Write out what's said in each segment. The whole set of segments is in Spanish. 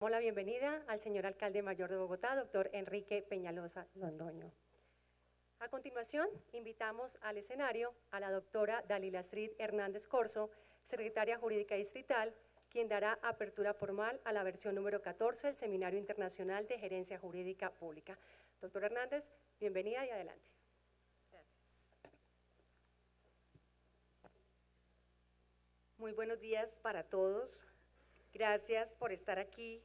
Damos la bienvenida al señor alcalde mayor de Bogotá, doctor Enrique Peñalosa Londoño. A continuación, invitamos al escenario a la doctora Dalila Astrid Hernández Corso, secretaria jurídica distrital, quien dará apertura formal a la versión número 14 del Seminario Internacional de Gerencia Jurídica Pública. Doctora Hernández, bienvenida y adelante. Muy buenos días para todos. Gracias por estar aquí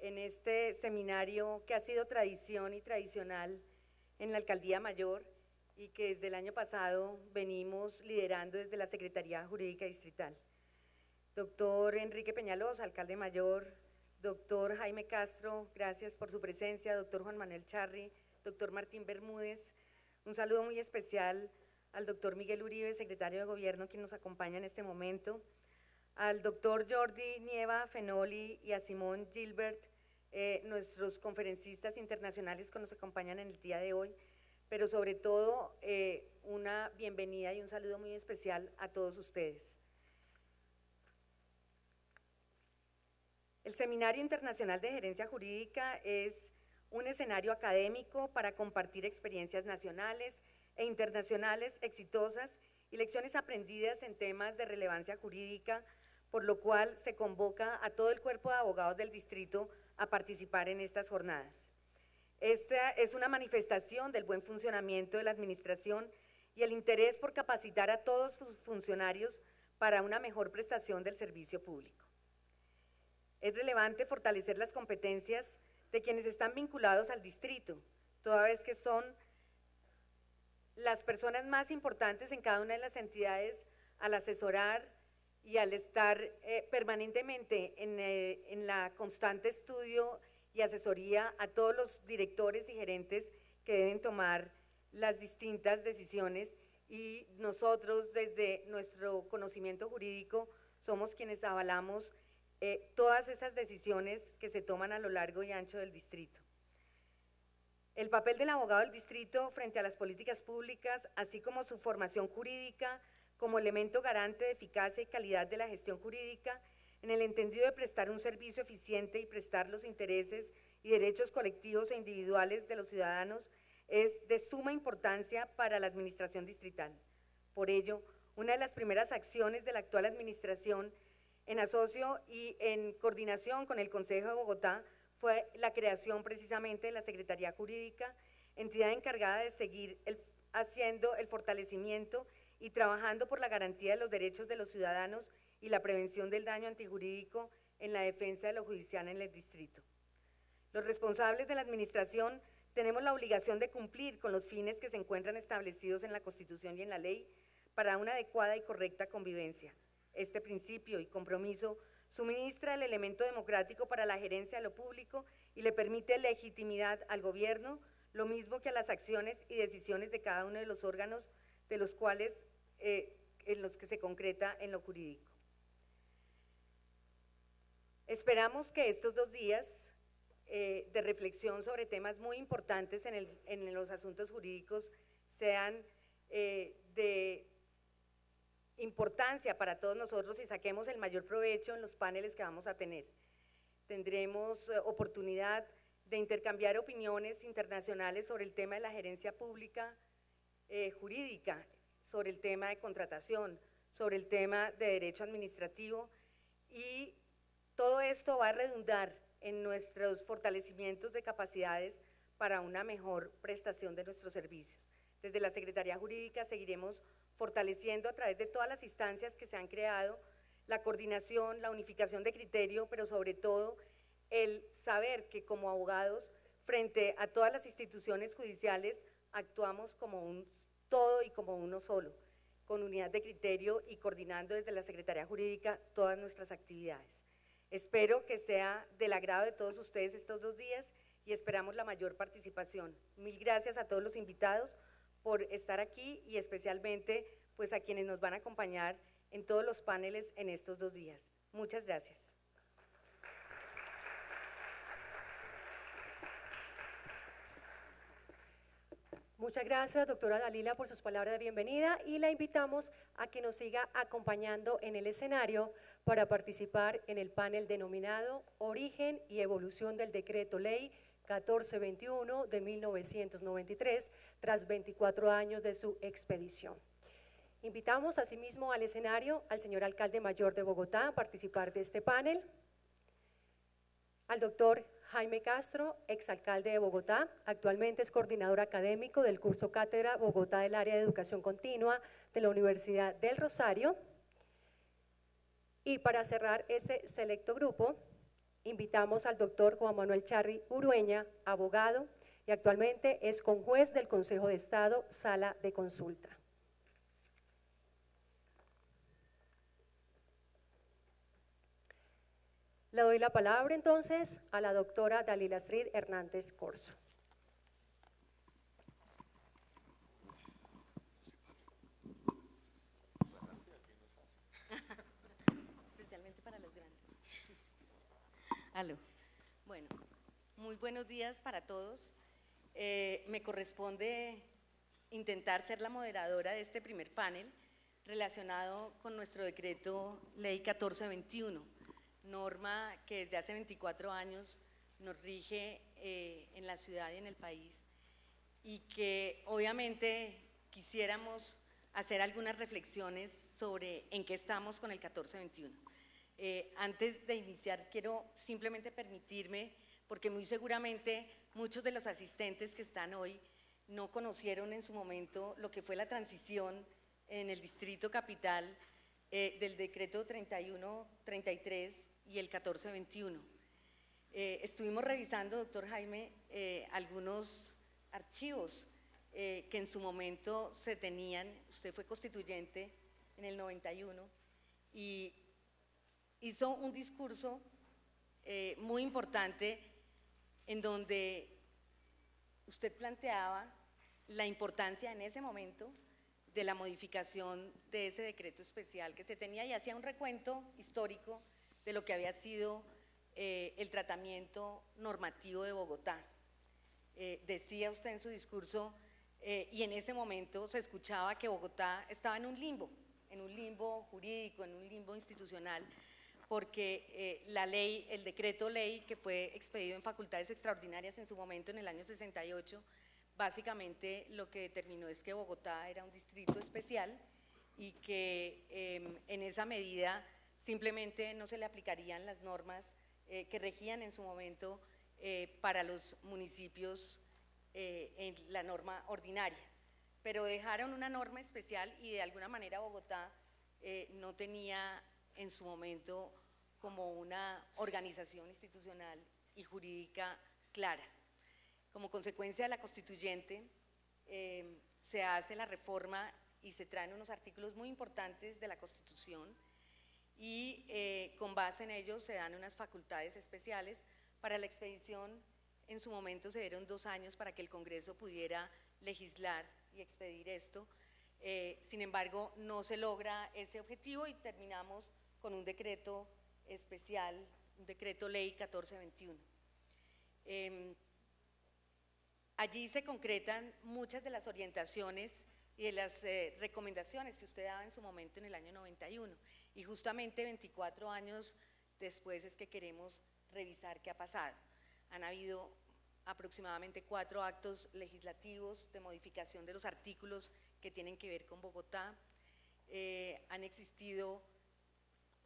en este seminario que ha sido tradición y tradicional en la Alcaldía Mayor y que desde el año pasado venimos liderando desde la Secretaría Jurídica Distrital. Doctor Enrique Peñalosa, alcalde mayor, doctor Jaime Castro, gracias por su presencia, doctor Juan Manuel Charri, doctor Martín Bermúdez, un saludo muy especial al doctor Miguel Uribe, secretario de Gobierno, quien nos acompaña en este momento, al doctor Jordi Nieva Fenoli y a Simón Gilbert, eh, nuestros conferencistas internacionales que nos acompañan en el día de hoy, pero sobre todo eh, una bienvenida y un saludo muy especial a todos ustedes. El Seminario Internacional de Gerencia Jurídica es un escenario académico para compartir experiencias nacionales e internacionales exitosas y lecciones aprendidas en temas de relevancia jurídica, por lo cual se convoca a todo el cuerpo de abogados del distrito a participar en estas jornadas. Esta es una manifestación del buen funcionamiento de la administración y el interés por capacitar a todos sus funcionarios para una mejor prestación del servicio público. Es relevante fortalecer las competencias de quienes están vinculados al distrito, toda vez que son las personas más importantes en cada una de las entidades al asesorar y al estar eh, permanentemente en, eh, en la constante estudio y asesoría a todos los directores y gerentes que deben tomar las distintas decisiones y nosotros desde nuestro conocimiento jurídico somos quienes avalamos eh, todas esas decisiones que se toman a lo largo y ancho del distrito. El papel del abogado del distrito frente a las políticas públicas, así como su formación jurídica como elemento garante de eficacia y calidad de la gestión jurídica, en el entendido de prestar un servicio eficiente y prestar los intereses y derechos colectivos e individuales de los ciudadanos, es de suma importancia para la administración distrital. Por ello, una de las primeras acciones de la actual administración en asocio y en coordinación con el Consejo de Bogotá fue la creación precisamente de la Secretaría Jurídica, entidad encargada de seguir haciendo el fortalecimiento y trabajando por la garantía de los derechos de los ciudadanos y la prevención del daño antijurídico en la defensa de lo judicial en el distrito. Los responsables de la administración tenemos la obligación de cumplir con los fines que se encuentran establecidos en la Constitución y en la ley para una adecuada y correcta convivencia. Este principio y compromiso suministra el elemento democrático para la gerencia de lo público y le permite legitimidad al gobierno, lo mismo que a las acciones y decisiones de cada uno de los órganos de los cuales, eh, en los que se concreta en lo jurídico. Esperamos que estos dos días eh, de reflexión sobre temas muy importantes en, los asuntos jurídicos sean eh, de importancia para todos nosotros y saquemos el mayor provecho en los paneles que vamos a tener. Tendremos oportunidad de intercambiar opiniones internacionales sobre el tema de la gerencia pública jurídica, sobre el tema de contratación, sobre el tema de derecho administrativo y todo esto va a redundar en nuestros fortalecimientos de capacidades para una mejor prestación de nuestros servicios. Desde la Secretaría Jurídica seguiremos fortaleciendo a través de todas las instancias que se han creado la coordinación, la unificación de criterio, pero sobre todo el saber que como abogados, frente a todas las instituciones judiciales, actuamos como un todo y como uno solo, con unidad de criterio y coordinando desde la Secretaría Jurídica todas nuestras actividades. Espero que sea del agrado de todos ustedes estos dos días y esperamos la mayor participación. Mil gracias a todos los invitados por estar aquí y especialmente pues a quienes nos van a acompañar en todos los paneles en estos dos días. Muchas gracias. Muchas gracias, doctora Dalila, por sus palabras de bienvenida y la invitamos a que nos siga acompañando en el escenario para participar en el panel denominado Origen y Evolución del Decreto Ley 1421 de 1993, tras 24 años de su expedición. Invitamos asimismo al escenario al señor alcalde mayor de Bogotá a participar de este panel, al doctor Jaime Castro, exalcalde de Bogotá, actualmente es coordinador académico del curso Cátedra Bogotá del área de educación continua de la Universidad del Rosario. Y para cerrar ese selecto grupo, invitamos al doctor Juan Manuel Charri Urueña, abogado, y actualmente es conjuez del Consejo de Estado, Sala de Consulta. Le doy la palabra entonces a la doctora Dalila Astrid Hernández Corso. Especialmente para los grandes. Aló. Bueno, muy buenos días para todos. Eh, me corresponde intentar ser la moderadora de este primer panel relacionado con nuestro decreto Ley 1421 norma que desde hace 24 años nos rige eh, en la ciudad y en el país y que obviamente quisiéramos hacer algunas reflexiones sobre en qué estamos con el 1421. Eh, antes de iniciar, quiero simplemente permitirme, porque muy seguramente muchos de los asistentes que están hoy no conocieron en su momento lo que fue la transición en el Distrito Capital eh, del decreto 3133 y el 1421. Eh, estuvimos revisando, doctor Jaime, eh, algunos archivos eh, que en su momento se tenían, usted fue constituyente en el 91 y hizo un discurso muy importante en donde usted planteaba la importancia en ese momento de la modificación de ese decreto especial que se tenía y hacía un recuento histórico de lo que había sido eh, el tratamiento normativo de Bogotá. Eh, decía usted en su discurso, eh, y en ese momento se escuchaba que Bogotá estaba en un limbo, en un limbo jurídico, en un limbo institucional, porque la ley, el decreto ley que fue expedido en facultades extraordinarias en su momento en el año 68, básicamente lo que determinó es que Bogotá era un distrito especial y que em, en esa medida simplemente no se le aplicarían las normas eh, que regían en su momento eh, para los municipios eh, en la norma ordinaria, pero dejaron una norma especial y de alguna manera Bogotá no tenía en su momento como una organización institucional y jurídica clara. Como consecuencia de la constituyente, se hace la reforma y se traen unos artículos muy importantes de la Constitución y eh, con base en ellos se dan unas facultades especiales. Para la expedición en su momento se dieron dos años para que el Congreso pudiera legislar y expedir esto. Eh, sin embargo, no se logra ese objetivo y terminamos con un decreto especial, un decreto ley 1421. Em, allí se concretan muchas de las orientaciones y de las eh, recomendaciones que usted daba en su momento en el año 91. Y justamente 24 años después es que queremos revisar qué ha pasado. Han habido aproximadamente cuatro actos legislativos de modificación de los artículos que tienen que ver con Bogotá. Eh, han existido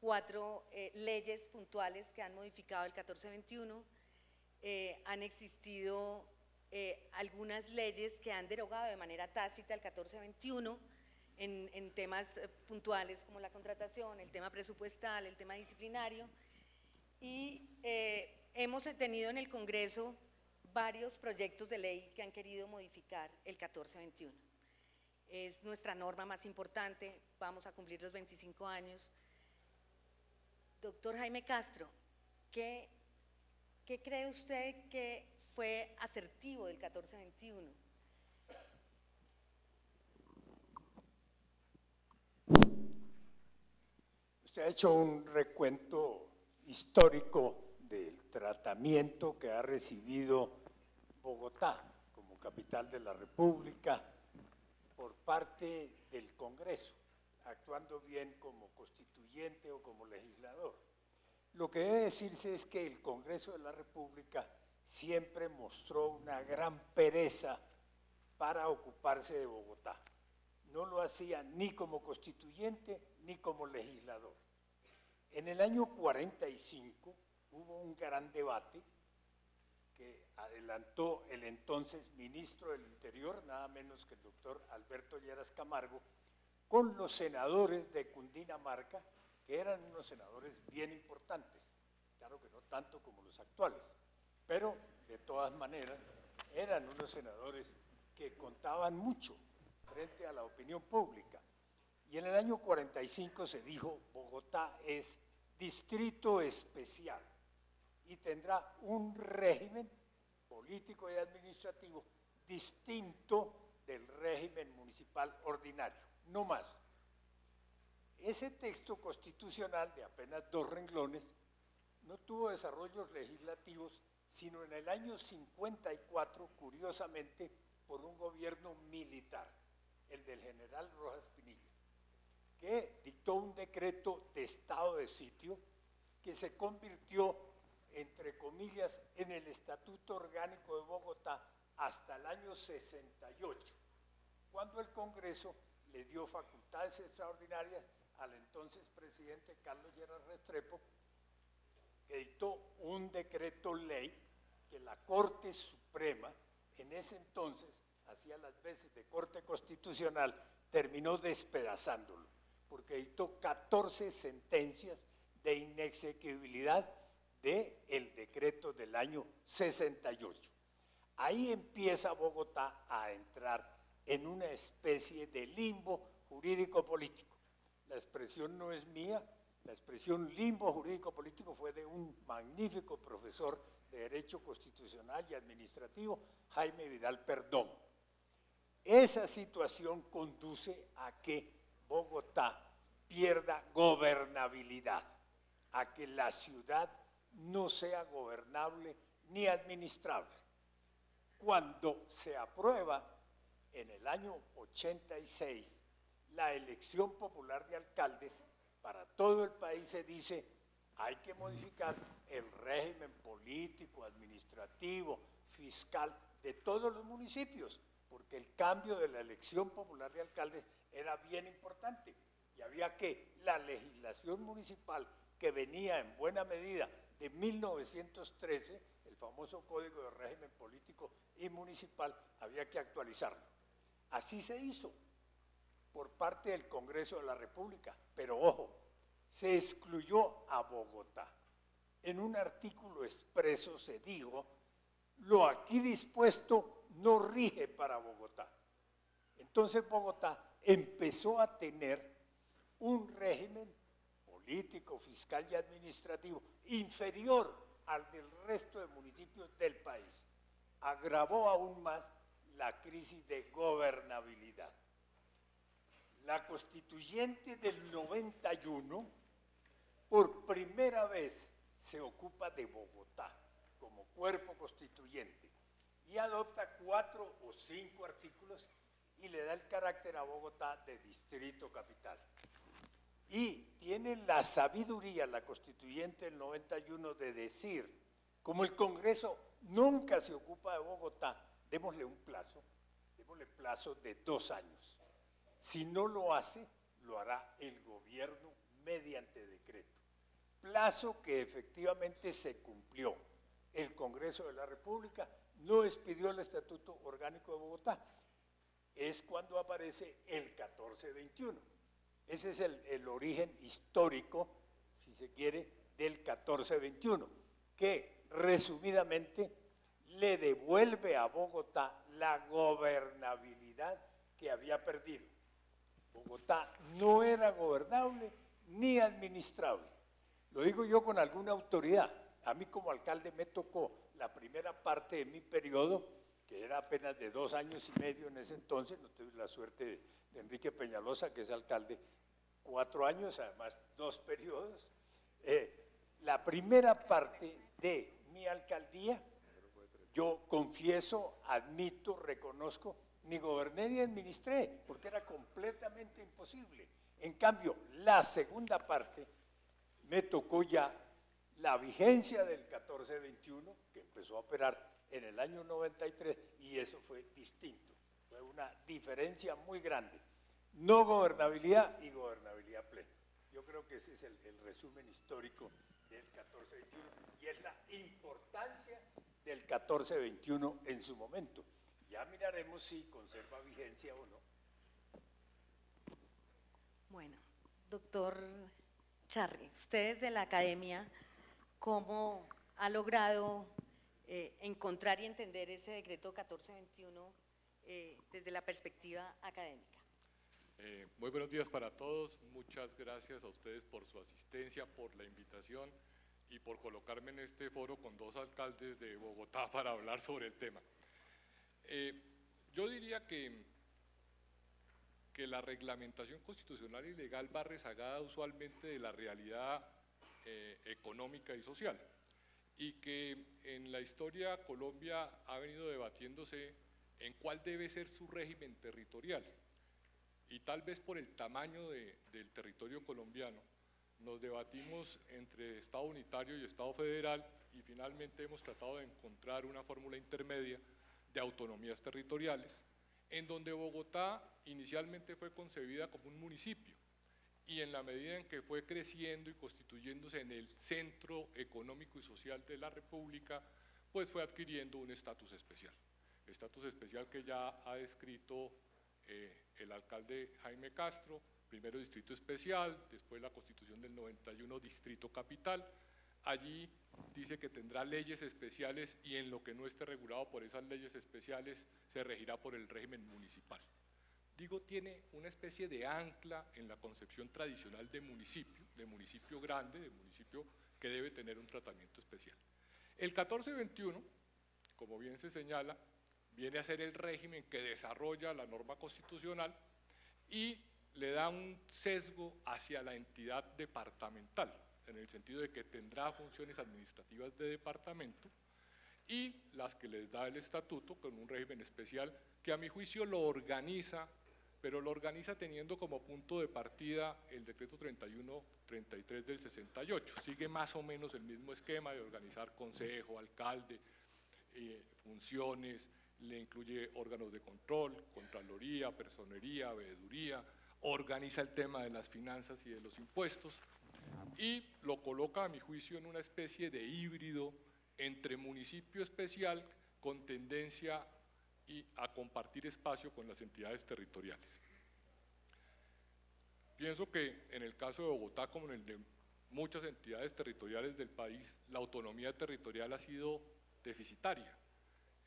cuatro eh, leyes puntuales que han modificado el 1421. Eh, han existido algunas leyes que han derogado de manera tácita el 1421 en, temas eh, puntuales como la contratación, el tema presupuestal, el tema disciplinario. Y eh, hemos tenido en el Congreso varios proyectos de ley que han querido modificar el 1421. Es nuestra norma más importante, vamos a cumplir los 25 años. Doctor Jaime Castro, ¿qué, qué cree usted que fue asertivo del 1421? Usted ha hecho un recuento histórico del tratamiento que ha recibido Bogotá como capital de la República por parte del Congreso, actuando bien como constituyente o como legislador. Lo que debe decirse es que el Congreso de la República siempre mostró una gran pereza para ocuparse de Bogotá. No lo hacía ni como constituyente ni como legislador. En el año 45 hubo un gran debate que adelantó el entonces ministro del Interior, nada menos que el doctor Alberto Lleras Camargo, con los senadores de Cundinamarca, que eran unos senadores bien importantes, claro que no tanto como los actuales, pero de todas maneras eran unos senadores que contaban mucho frente a la opinión pública. Y en el año 45 se dijo, Bogotá es distrito especial y tendrá un régimen político y administrativo distinto del régimen municipal ordinario, no más. Ese texto constitucional de apenas dos renglones no tuvo desarrollos legislativos sino en el año 54, curiosamente, por un gobierno militar, el del general Rojas que dictó un decreto de estado de sitio que se convirtió, entre comillas, en el Estatuto Orgánico de Bogotá hasta el año 68, cuando el Congreso le dio facultades extraordinarias al entonces presidente Carlos Lleras Restrepo, que dictó un decreto ley que la Corte Suprema, en ese entonces, hacía las veces de Corte Constitucional, terminó despedazándolo, porque dictó 14 sentencias de inexequibilidad del el decreto del año 68. Ahí empieza Bogotá a entrar en una especie de limbo jurídico-político. La expresión no es mía, la expresión limbo jurídico-político fue de un magnífico profesor de Derecho Constitucional y Administrativo, Jaime Vidal Perdón. Esa situación conduce a que Bogotá pierda gobernabilidad, a que la ciudad no sea gobernable ni administrable. Cuando se aprueba en el año 86 la elección popular de alcaldes, para todo el país se dice, hay que modificar el régimen político, administrativo, fiscal de todos los municipios, porque el cambio de la elección popular de alcaldes era bien importante y había que la legislación municipal que venía en buena medida de 1913, el famoso Código de Régimen Político y Municipal, había que actualizarlo. Así se hizo por parte del Congreso de la República, pero ojo, se excluyó a Bogotá. En un artículo expreso se dijo, lo aquí dispuesto no rige para Bogotá. Entonces Bogotá empezó a tener un régimen político, fiscal y administrativo inferior al del resto de municipios del país. Agravó aún más la crisis de gobernabilidad. La constituyente del 91 por primera vez se ocupa de Bogotá como cuerpo constituyente y adopta cuatro o cinco artículos y le da el carácter a Bogotá de distrito capital. Y tiene la sabiduría, la constituyente del 91, de decir, como el Congreso nunca se ocupa de Bogotá, démosle un plazo, démosle plazo de dos años. Si no lo hace, lo hará el gobierno mediante decreto plazo que efectivamente se cumplió. El Congreso de la República no expidió el Estatuto Orgánico de Bogotá. Es cuando aparece el 1421. Ese es el, origen histórico, si se quiere, del 1421, que resumidamente le devuelve a Bogotá la gobernabilidad que había perdido. Bogotá no era gobernable ni administrable. Lo digo yo con alguna autoridad. A mí como alcalde me tocó la primera parte de mi periodo, que era apenas de dos años y medio en ese entonces, no tuve la suerte de, Enrique Peñalosa, que es alcalde, cuatro años, además dos periodos. Eh, la primera parte de mi alcaldía yo confieso, admito, reconozco, ni goberné ni administré, porque era completamente imposible. En cambio, la segunda parte me tocó ya la vigencia del 1421, que empezó a operar en el año 93, y eso fue distinto. Fue una diferencia muy grande. No gobernabilidad y gobernabilidad plena. Yo creo que ese es el, resumen histórico del 1421 y es la importancia del 1421 en su momento. Ya miraremos si conserva vigencia o no. Bueno, doctor Charri, ustedes de la academia, ¿cómo ha logrado eh, encontrar y entender ese decreto 1421 eh, desde la perspectiva académica? Eh, muy buenos días para todos, muchas gracias a ustedes por su asistencia, por la invitación y por colocarme en este foro con dos alcaldes de Bogotá para hablar sobre el tema. yo diría que que la reglamentación constitucional y legal va rezagada usualmente de la realidad eh, económica y social y que en la historia Colombia ha venido debatiéndose en cuál debe ser su régimen territorial. Y tal vez por el tamaño del territorio colombiano nos debatimos entre Estado unitario y Estado federal y finalmente hemos tratado de encontrar una fórmula intermedia de autonomías territoriales en donde Bogotá inicialmente fue concebida como un municipio y en la medida en que fue creciendo y constituyéndose en el centro económico y social de la República, pues fue adquiriendo un estatus especial. Estatus especial que ya ha descrito eh, el alcalde Jaime Castro, primero distrito especial, después la constitución del 91 distrito capital, allí dice que tendrá leyes especiales y en lo que no esté regulado por esas leyes especiales se regirá por el régimen municipal. Digo, tiene una especie de ancla en la concepción tradicional de municipio, de municipio grande, de municipio que debe tener un tratamiento especial. El 1421, como bien se señala, viene a ser el régimen que desarrolla la norma constitucional y le da un sesgo hacia la entidad departamental en el sentido de que tendrá funciones administrativas de departamento y las que les da el estatuto con un régimen especial que a mi juicio lo organiza, pero lo organiza teniendo como punto de partida el decreto 31-33 del 68. Sigue más o menos el mismo esquema de organizar consejo, alcalde, eh, funciones, le incluye órganos de control, contraloría, personería, veeduría, organiza el tema de las finanzas y de los impuestos, y lo coloca, a mi juicio, en una especie de híbrido entre municipio especial con tendencia a compartir espacio con las entidades territoriales. Pienso que en el caso de Bogotá, como en el de muchas entidades territoriales del país, la autonomía territorial ha sido deficitaria.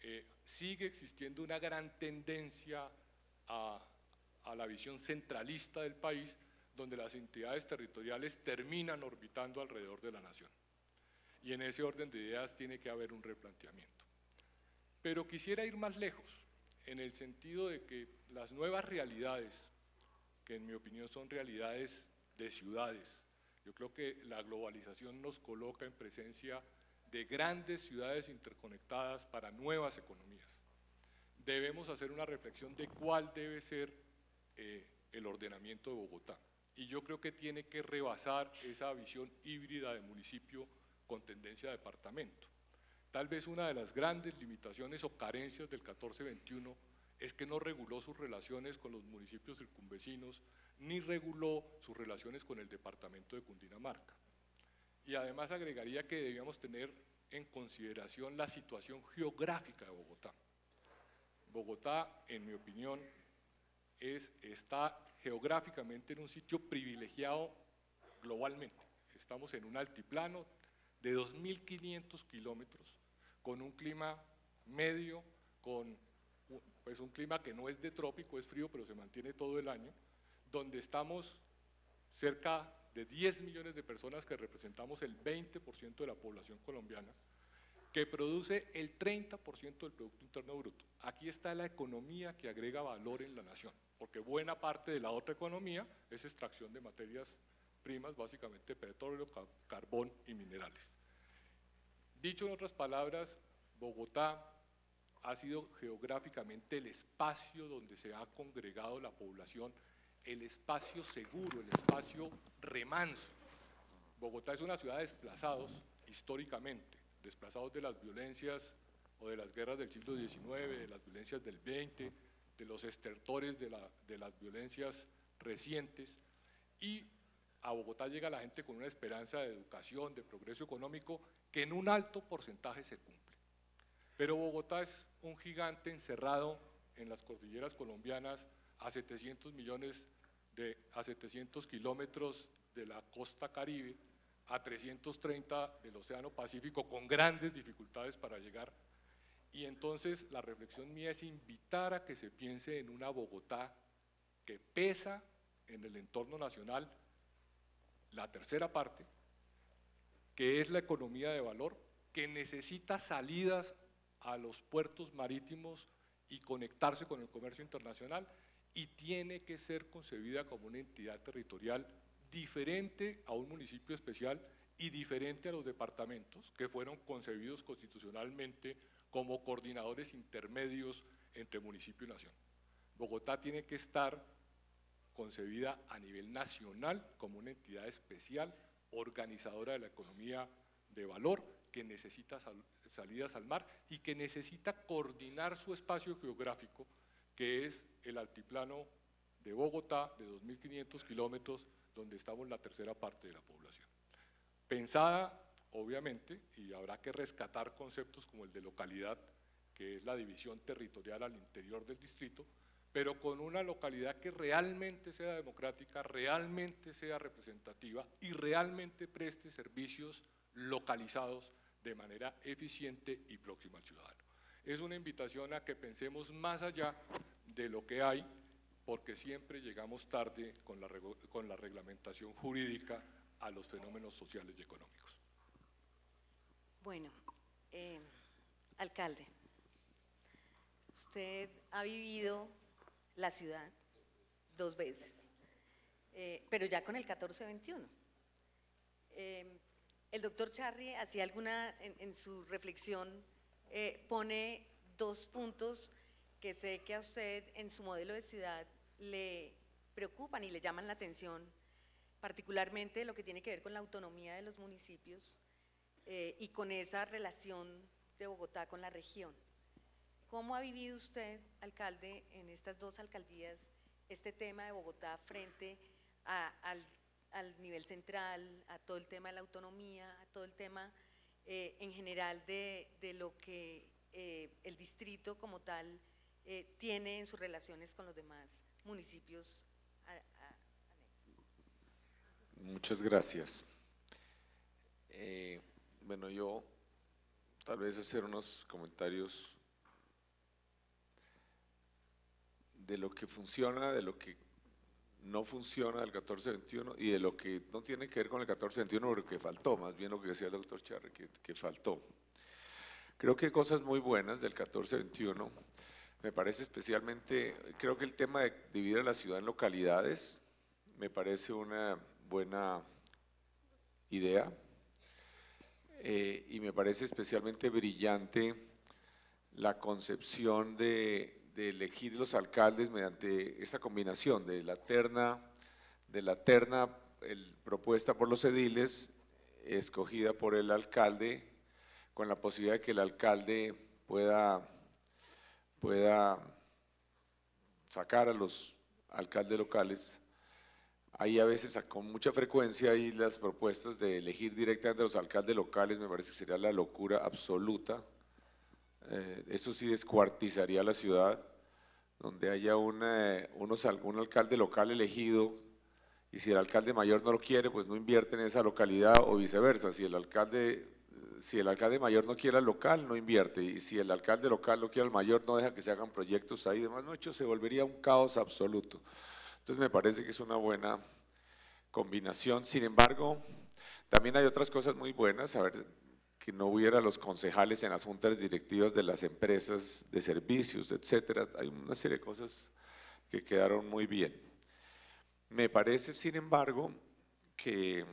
Eh, sigue existiendo una gran tendencia a la visión centralista del país, donde las entidades territoriales terminan orbitando alrededor de la nación. Y en ese orden de ideas tiene que haber un replanteamiento. Pero quisiera ir más lejos, en el sentido de que las nuevas realidades, que en mi opinión son realidades de ciudades, yo creo que la globalización nos coloca en presencia de grandes ciudades interconectadas para nuevas economías. Debemos hacer una reflexión de cuál debe ser eh, el ordenamiento de Bogotá y yo creo que tiene que rebasar esa visión híbrida de municipio con tendencia a departamento. Tal vez una de las grandes limitaciones o carencias del 1421 es que no reguló sus relaciones con los municipios circunvecinos, ni reguló sus relaciones con el departamento de Cundinamarca. Y además agregaría que debíamos tener en consideración la situación geográfica de Bogotá. Bogotá, en mi opinión, es, está geográficamente en un sitio privilegiado globalmente. Estamos en un altiplano de 2.500 kilómetros, con un clima medio, con pues un clima que no es de trópico, es frío, pero se mantiene todo el año, donde estamos cerca de 10 millones de personas que representamos el 20% de la población colombiana, que produce el 30% del Producto Interno Bruto. Aquí está la economía que agrega valor en la nación, porque buena parte de la otra economía es extracción de materias primas, básicamente petróleo, carbón y minerales. Dicho en otras palabras, Bogotá ha sido geográficamente el espacio donde se ha congregado la población, el espacio seguro, el espacio remanso. Bogotá es una ciudad de desplazados históricamente, desplazados de las violencias o de las guerras del siglo XIX, de las violencias del XX, de los estertores de, las violencias recientes, y a Bogotá llega la gente con una esperanza de educación, de progreso económico, que en un alto porcentaje se cumple. Pero Bogotá es un gigante encerrado en las cordilleras colombianas a 700 millones de, a 700 kilómetros de la costa caribe, a 330 del Océano Pacífico, con grandes dificultades para llegar. Y entonces la reflexión mía es invitar a que se piense en una Bogotá que pesa en el entorno nacional la tercera parte, que es la economía de valor, que necesita salidas a los puertos marítimos y conectarse con el comercio internacional y tiene que ser concebida como una entidad territorial diferente a un municipio especial y diferente a los departamentos que fueron concebidos constitucionalmente como coordinadores intermedios entre municipio y nación. Bogotá tiene que estar concebida a nivel nacional como una entidad especial, organizadora de la economía de valor, que necesita salidas al mar y que necesita coordinar su espacio geográfico, que es el altiplano de Bogotá, de 2.500 kilómetros, donde estamos la tercera parte de la población. Pensada, obviamente, y habrá que rescatar conceptos como el de localidad, que es la división territorial al interior del distrito, pero con una localidad que realmente sea democrática, realmente sea representativa y realmente preste servicios localizados de manera eficiente y próxima al ciudadano. Es una invitación a que pensemos más allá de lo que hay, porque siempre llegamos tarde con la, con la reglamentación jurídica a los fenómenos sociales y económicos. Bueno, eh, alcalde, usted ha vivido la ciudad dos veces, eh, pero ya con el 1421. Eh, el doctor Charry hacía alguna, en, su reflexión, eh, pone dos puntos que sé que a usted en su modelo de ciudad le preocupan y le llaman la atención, particularmente lo que tiene que ver con la autonomía de los municipios y con esa relación de Bogotá con la región. ¿Cómo ha vivido usted, alcalde, en estas dos alcaldías, este tema de Bogotá frente al, nivel central, a todo el tema de la autonomía, a todo el tema eh, en general de, lo que eh, el distrito como tal eh, tiene en sus relaciones con los demás municipios Muchas gracias. bueno, yo tal vez hacer unos comentarios de lo que funciona, de lo que no funciona del 1421 y de lo que no tiene que ver con el 1421 porque faltó, más bien lo que decía el doctor Charre, que, que faltó. Creo que hay cosas muy buenas del 1421. Me parece especialmente, creo que el tema de dividir a la ciudad en localidades me parece una buena idea eh, y me parece especialmente brillante la concepción de de elegir los alcaldes mediante esa combinación de la terna, de la terna propuesta por los ediles, escogida por el alcalde, con la posibilidad de que el alcalde pueda, pueda sacar a los alcaldes locales. Ahí a veces con mucha frecuencia hay las propuestas de elegir directamente a los alcaldes locales, me parece que sería la locura absoluta eh, eso sí descuartizaría la ciudad, donde haya una, unos, un alcalde local elegido y si el alcalde mayor no lo quiere, pues no invierte en esa localidad o viceversa. Si el alcalde, si el alcalde mayor no quiere al local, no invierte. Y si el alcalde local no quiere al mayor, no deja que se hagan proyectos ahí. Demás, no, hecho, se volvería un caos absoluto. Entonces me parece que es una buena combinación. Sin embargo, también hay otras cosas muy buenas. A ver, que no hubiera los concejales en las juntas directivas de las empresas de servicios, etcétera. Hay una serie de cosas que quedaron muy bien. Me parece, sin embargo, que,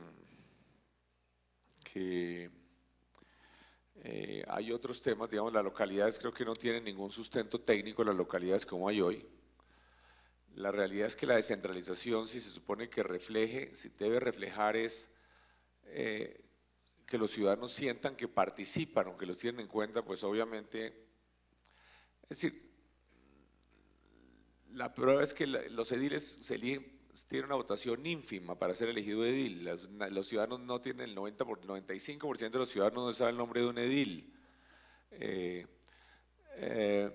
Eh, hay otros temas, digamos, las localidades creo que no tienen ningún sustento técnico, las localidades como hay hoy. La realidad es que la descentralización, si se supone que refleje, si debe reflejar es eh, que los ciudadanos sientan que participan o que los tienen en cuenta, pues obviamente, es decir, la prueba es que los ediles se eligen, tienen una votación ínfima para ser elegido edil. Los, ciudadanos no tienen el 90 por, 95% de los ciudadanos no saben el nombre de un edil. Eh, eh,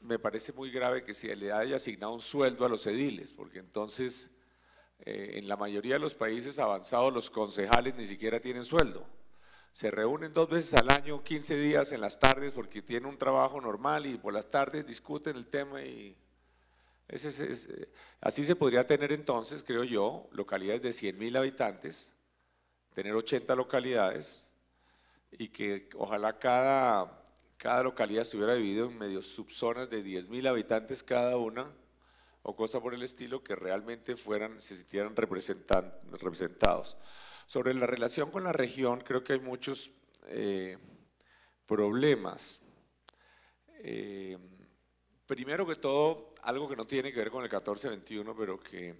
me parece muy grave que se le haya asignado un sueldo a los ediles, porque entonces eh, en la mayoría de los países avanzados los concejales ni siquiera tienen sueldo. Se reúnen dos veces al año, 15 días en las tardes, porque tienen un trabajo normal y por las tardes discuten el tema y eh, así se podría tener entonces, creo yo, localidades de 100 mil habitantes, tener 80 localidades y que ojalá cada, cada localidad estuviera dividida en medio subzonas de 10 mil habitantes cada una o cosa por el estilo que realmente fueran, se sintieran representados. Sobre la relación con la región, creo que hay muchos eh, problemas. Eh, primero que todo, algo que no tiene que ver con el 1421, pero que,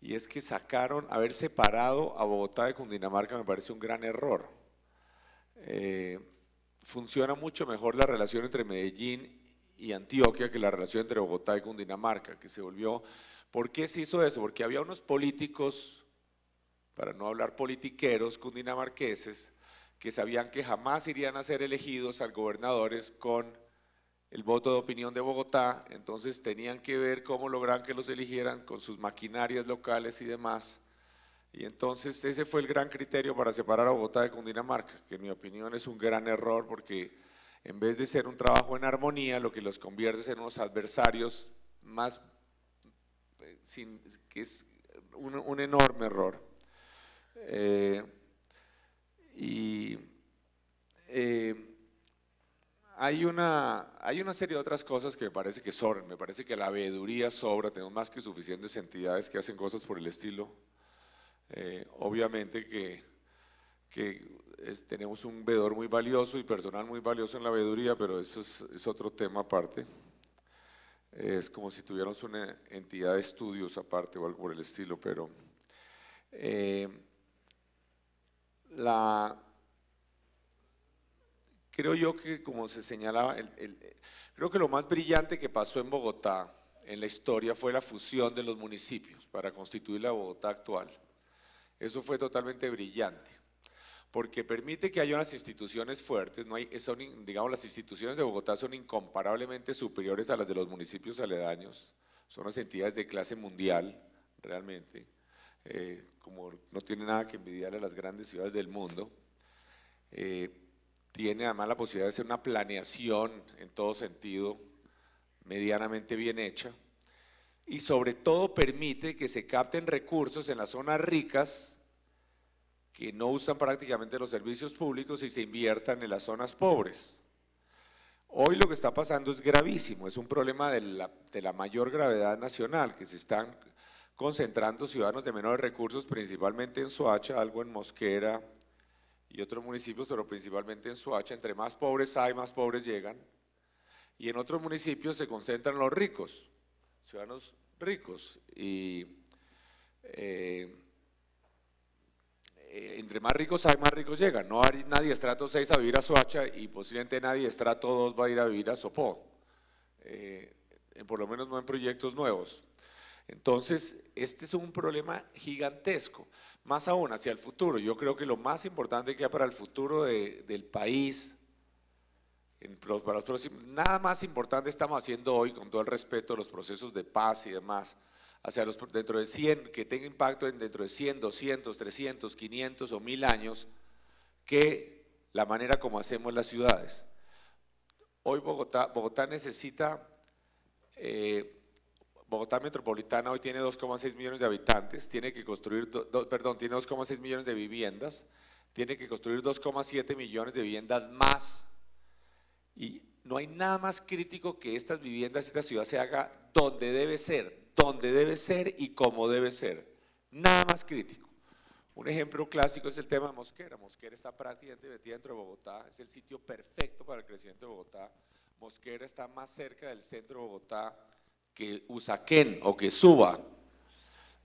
y es que sacaron, haber separado a Bogotá de Cundinamarca me parece un gran error. Eh, funciona mucho mejor la relación entre Medellín y Antioquia que la relación entre Bogotá y Cundinamarca, que se volvió... ¿Por qué se hizo eso? Porque había unos políticos, para no hablar politiqueros, cundinamarqueses, que sabían que jamás irían a ser elegidos al gobernadores con el voto de opinión de Bogotá, entonces tenían que ver cómo logran que los eligieran con sus maquinarias locales y demás. Y entonces ese fue el gran criterio para separar a Bogotá de Cundinamarca, que en mi opinión es un gran error porque en vez de ser un trabajo en armonía, lo que los convierte en unos adversarios más, eh, sin, que es un, enorme error. Eh, y eh, hay una, hay una serie de otras cosas que me parece que sobran. Me parece que la veeduría sobra, tenemos más que suficientes entidades que hacen cosas por el estilo. Obviamente que, que tenemos un veedor muy valioso y personal muy valioso en la veeduría, pero eso es, otro tema aparte. Es como si tuviéramos una entidad de estudios aparte o algo por el estilo, pero eh, la, creo yo que, como se señalaba, creo que lo más brillante que pasó en Bogotá en la historia fue la fusión de los municipios para constituir la Bogotá actual. Eso fue totalmente brillante, porque permite que haya unas instituciones fuertes, no hay, son, digamos, las instituciones de Bogotá son incomparablemente superiores a las de los municipios aledaños, son las entidades de clase mundial, realmente, eh, como no tiene nada que envidiarle a las grandes ciudades del mundo. Eh, tiene además la posibilidad de hacer una planeación en todo sentido medianamente bien hecha y sobre todo permite que se capten recursos en las zonas ricas que no usan prácticamente los servicios públicos y se inviertan en las zonas pobres. Hoy lo que está pasando es gravísimo, es un problema de la, de la mayor gravedad nacional, que se están concentrando ciudadanos de menores recursos, principalmente en Soacha, algo en Mosquera, y otros municipios, pero principalmente en Soacha, entre más pobres hay, más pobres llegan. Y en otros municipios se concentran los ricos, ciudadanos ricos. Y eh, eh, entre más ricos hay, más ricos llegan. No hay nadie estrato 6 a vivir a Soacha y posiblemente nadie estrato 2 va a ir a vivir a Sopó. Eh, por lo menos no en proyectos nuevos. Entonces, este es un problema gigantesco. Más aún, hacia el futuro, yo creo que lo más importante que hay para el futuro del país, para los próximos, nada más importante estamos haciendo hoy, con todo el respeto, los procesos de paz y demás, hacia los, dentro de 100, que tenga impacto en dentro de 100, 200, 300, 500 o 1000 años, que la manera como hacemos las ciudades. Hoy Bogotá, necesita eh, Bogotá Metropolitana hoy tiene 2,6 millones de habitantes, tiene que construir, perdón, tiene 2,6 millones de viviendas, tiene que construir 2,7 millones de viviendas más. Y no hay nada más crítico que estas viviendas, esta ciudad se haga donde debe ser, donde debe ser y como debe ser. Nada más crítico. Un ejemplo clásico es el tema de Mosquera. Mosquera está prácticamente metida dentro de Bogotá, es el sitio perfecto para el crecimiento de Bogotá. Mosquera está más cerca del centro de Bogotá que Usaquén o que Suba.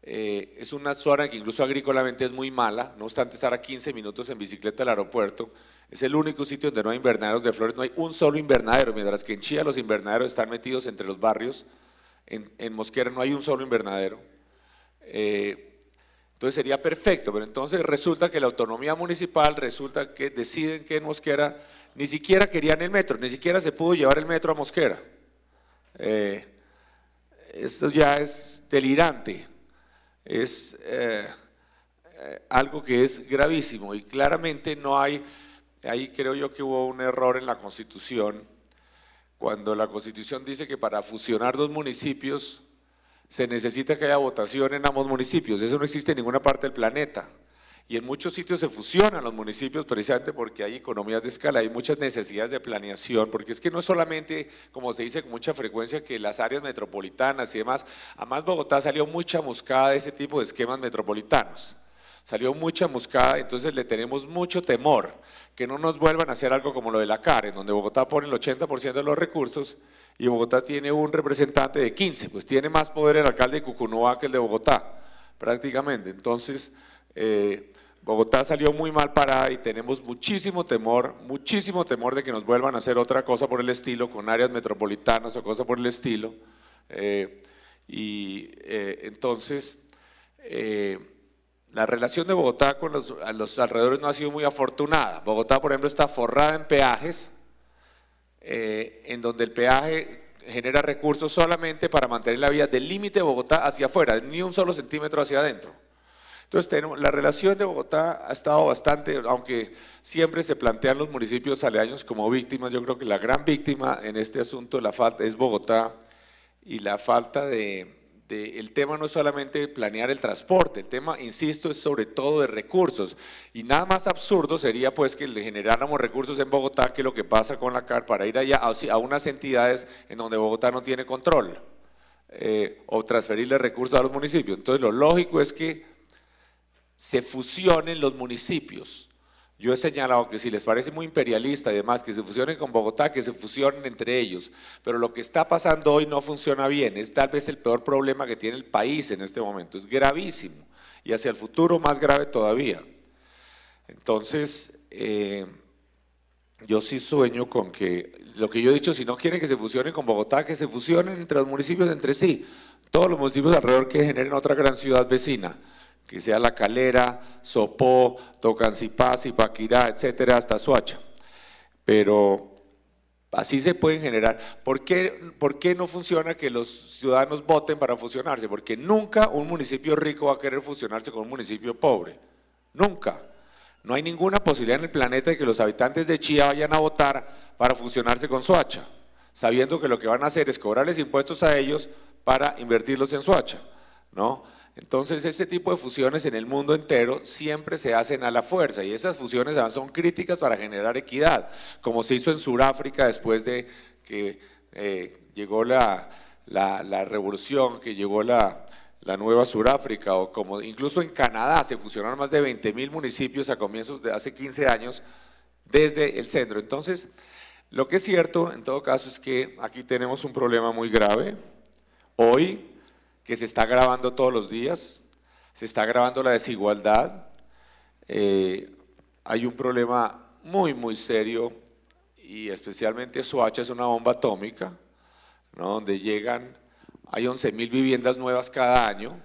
Eh, es una zona que incluso agrícolamente es muy mala, no obstante estar a 15 minutos en bicicleta del aeropuerto. Es el único sitio donde no hay invernaderos de flores, no hay un solo invernadero, mientras que en Chía los invernaderos están metidos entre los barrios. En, Mosquera no hay un solo invernadero. Eh, entonces sería perfecto, pero entonces resulta que la autonomía municipal, resulta que deciden que en Mosquera ni siquiera querían el metro, ni siquiera se pudo llevar el metro a Mosquera. Eh, esto ya es delirante, es eh, eh, algo que es gravísimo y claramente no hay, ahí creo yo que hubo un error en la Constitución, cuando la Constitución dice que para fusionar dos municipios se necesita que haya votación en ambos municipios. Eso no existe en ninguna parte del planeta. Y en muchos sitios se fusionan los municipios precisamente porque hay economías de escala, hay muchas necesidades de planeación, porque es que no es solamente, como se dice con mucha frecuencia, que las áreas metropolitanas y demás, además Bogotá salió mucha muscada de ese tipo de esquemas metropolitanos. Salió mucha muscada, entonces le tenemos mucho temor que no nos vuelvan a hacer algo como lo de la CAR, en donde Bogotá pone el 80% de los recursos y Bogotá tiene un representante de 15, pues tiene más poder el alcalde de Cucunoa que el de Bogotá, prácticamente. Entonces, eh, Bogotá salió muy mal parada y tenemos muchísimo temor, muchísimo temor de que nos vuelvan a hacer otra cosa por el estilo, con áreas metropolitanas o cosas por el estilo. Eh, y eh, entonces, la relación de Bogotá con los, alrededores no ha sido muy afortunada. Bogotá, por ejemplo, está forrada en peajes, eh, en donde el peaje genera recursos solamente para mantener la vía del límite de Bogotá hacia afuera, ni un solo centímetro hacia adentro. Entonces, la relación de Bogotá ha estado bastante, aunque siempre se plantean los municipios aledaños como víctimas, yo creo que la gran víctima en este asunto la falta, es Bogotá y la falta de, el tema no es solamente planear el transporte, el tema, insisto, es sobre todo de recursos. Y nada más absurdo sería pues que le generáramos recursos en Bogotá que lo que pasa con la CAR para ir allá a, unas entidades en donde Bogotá no tiene control eh, o transferirle recursos a los municipios. Entonces lo lógico es que se fusionen los municipios yo he señalado que si les parece muy imperialista y demás, que se fusionen con Bogotá, que se fusionen entre ellos. Pero lo que está pasando hoy no funciona bien. Es tal vez el peor problema que tiene el país en este momento. Es gravísimo. Y hacia el futuro más grave todavía. Entonces, eh, yo sí sueño con que, lo que yo he dicho, si no quieren que se fusionen con Bogotá, que se fusionen entre los municipios entre sí. Todos los municipios alrededor que generen otra gran ciudad vecina que sea La Calera, Sopó, Tocancipá, Paquirá, etcétera, hasta Soacha. Pero así se pueden generar. ¿Por qué, ¿Por qué no funciona que los ciudadanos voten para fusionarse? Porque nunca un municipio rico va a querer fusionarse con un municipio pobre. Nunca. No hay ninguna posibilidad en el planeta de que los habitantes de Chía vayan a votar para fusionarse con Soacha, sabiendo que lo que van a hacer es cobrarles impuestos a ellos para invertirlos en Soacha. ¿no? Entonces, este tipo de fusiones en el mundo entero siempre se hacen a la fuerza y esas fusiones son críticas para generar equidad, como se hizo en Sudáfrica después de que eh, llegó la, revolución, que llegó la, nueva Sudáfrica, o como incluso en Canadá se fusionaron más de 20 mil municipios a comienzos de hace 15 años desde el centro. Entonces, lo que es cierto en todo caso es que aquí tenemos un problema muy grave. Hoy que se está grabando todos los días, se está grabando la desigualdad, eh, hay un problema muy, muy serio y especialmente Soacha es una bomba atómica, donde llegan, hay 11 mil viviendas nuevas cada año.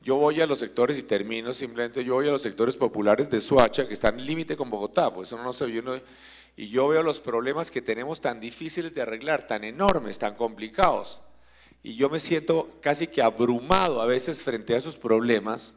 Yo voy a los sectores y termino simplemente, yo voy a los sectores populares de Soacha que están límite con Bogotá, pues eso no se vio, y yo veo los problemas que tenemos tan difíciles de arreglar, tan enormes, tan complicados y yo me siento casi que abrumado a veces frente a esos problemas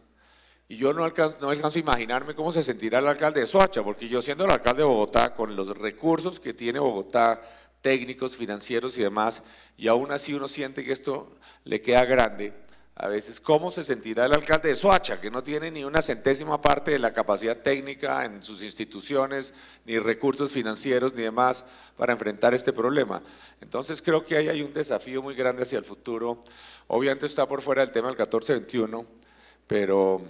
y yo no alcanzo, no alcanzo a imaginarme cómo se sentirá el alcalde de Soacha, porque yo siendo el alcalde de Bogotá, con los recursos que tiene Bogotá, técnicos, financieros y demás, y aún así uno siente que esto le queda grande, a veces, ¿cómo se sentirá el alcalde de Soacha, que no tiene ni una centésima parte de la capacidad técnica en sus instituciones, ni recursos financieros, ni demás, para enfrentar este problema? Entonces, creo que ahí hay un desafío muy grande hacia el futuro. Obviamente está por fuera del tema del 1421, pero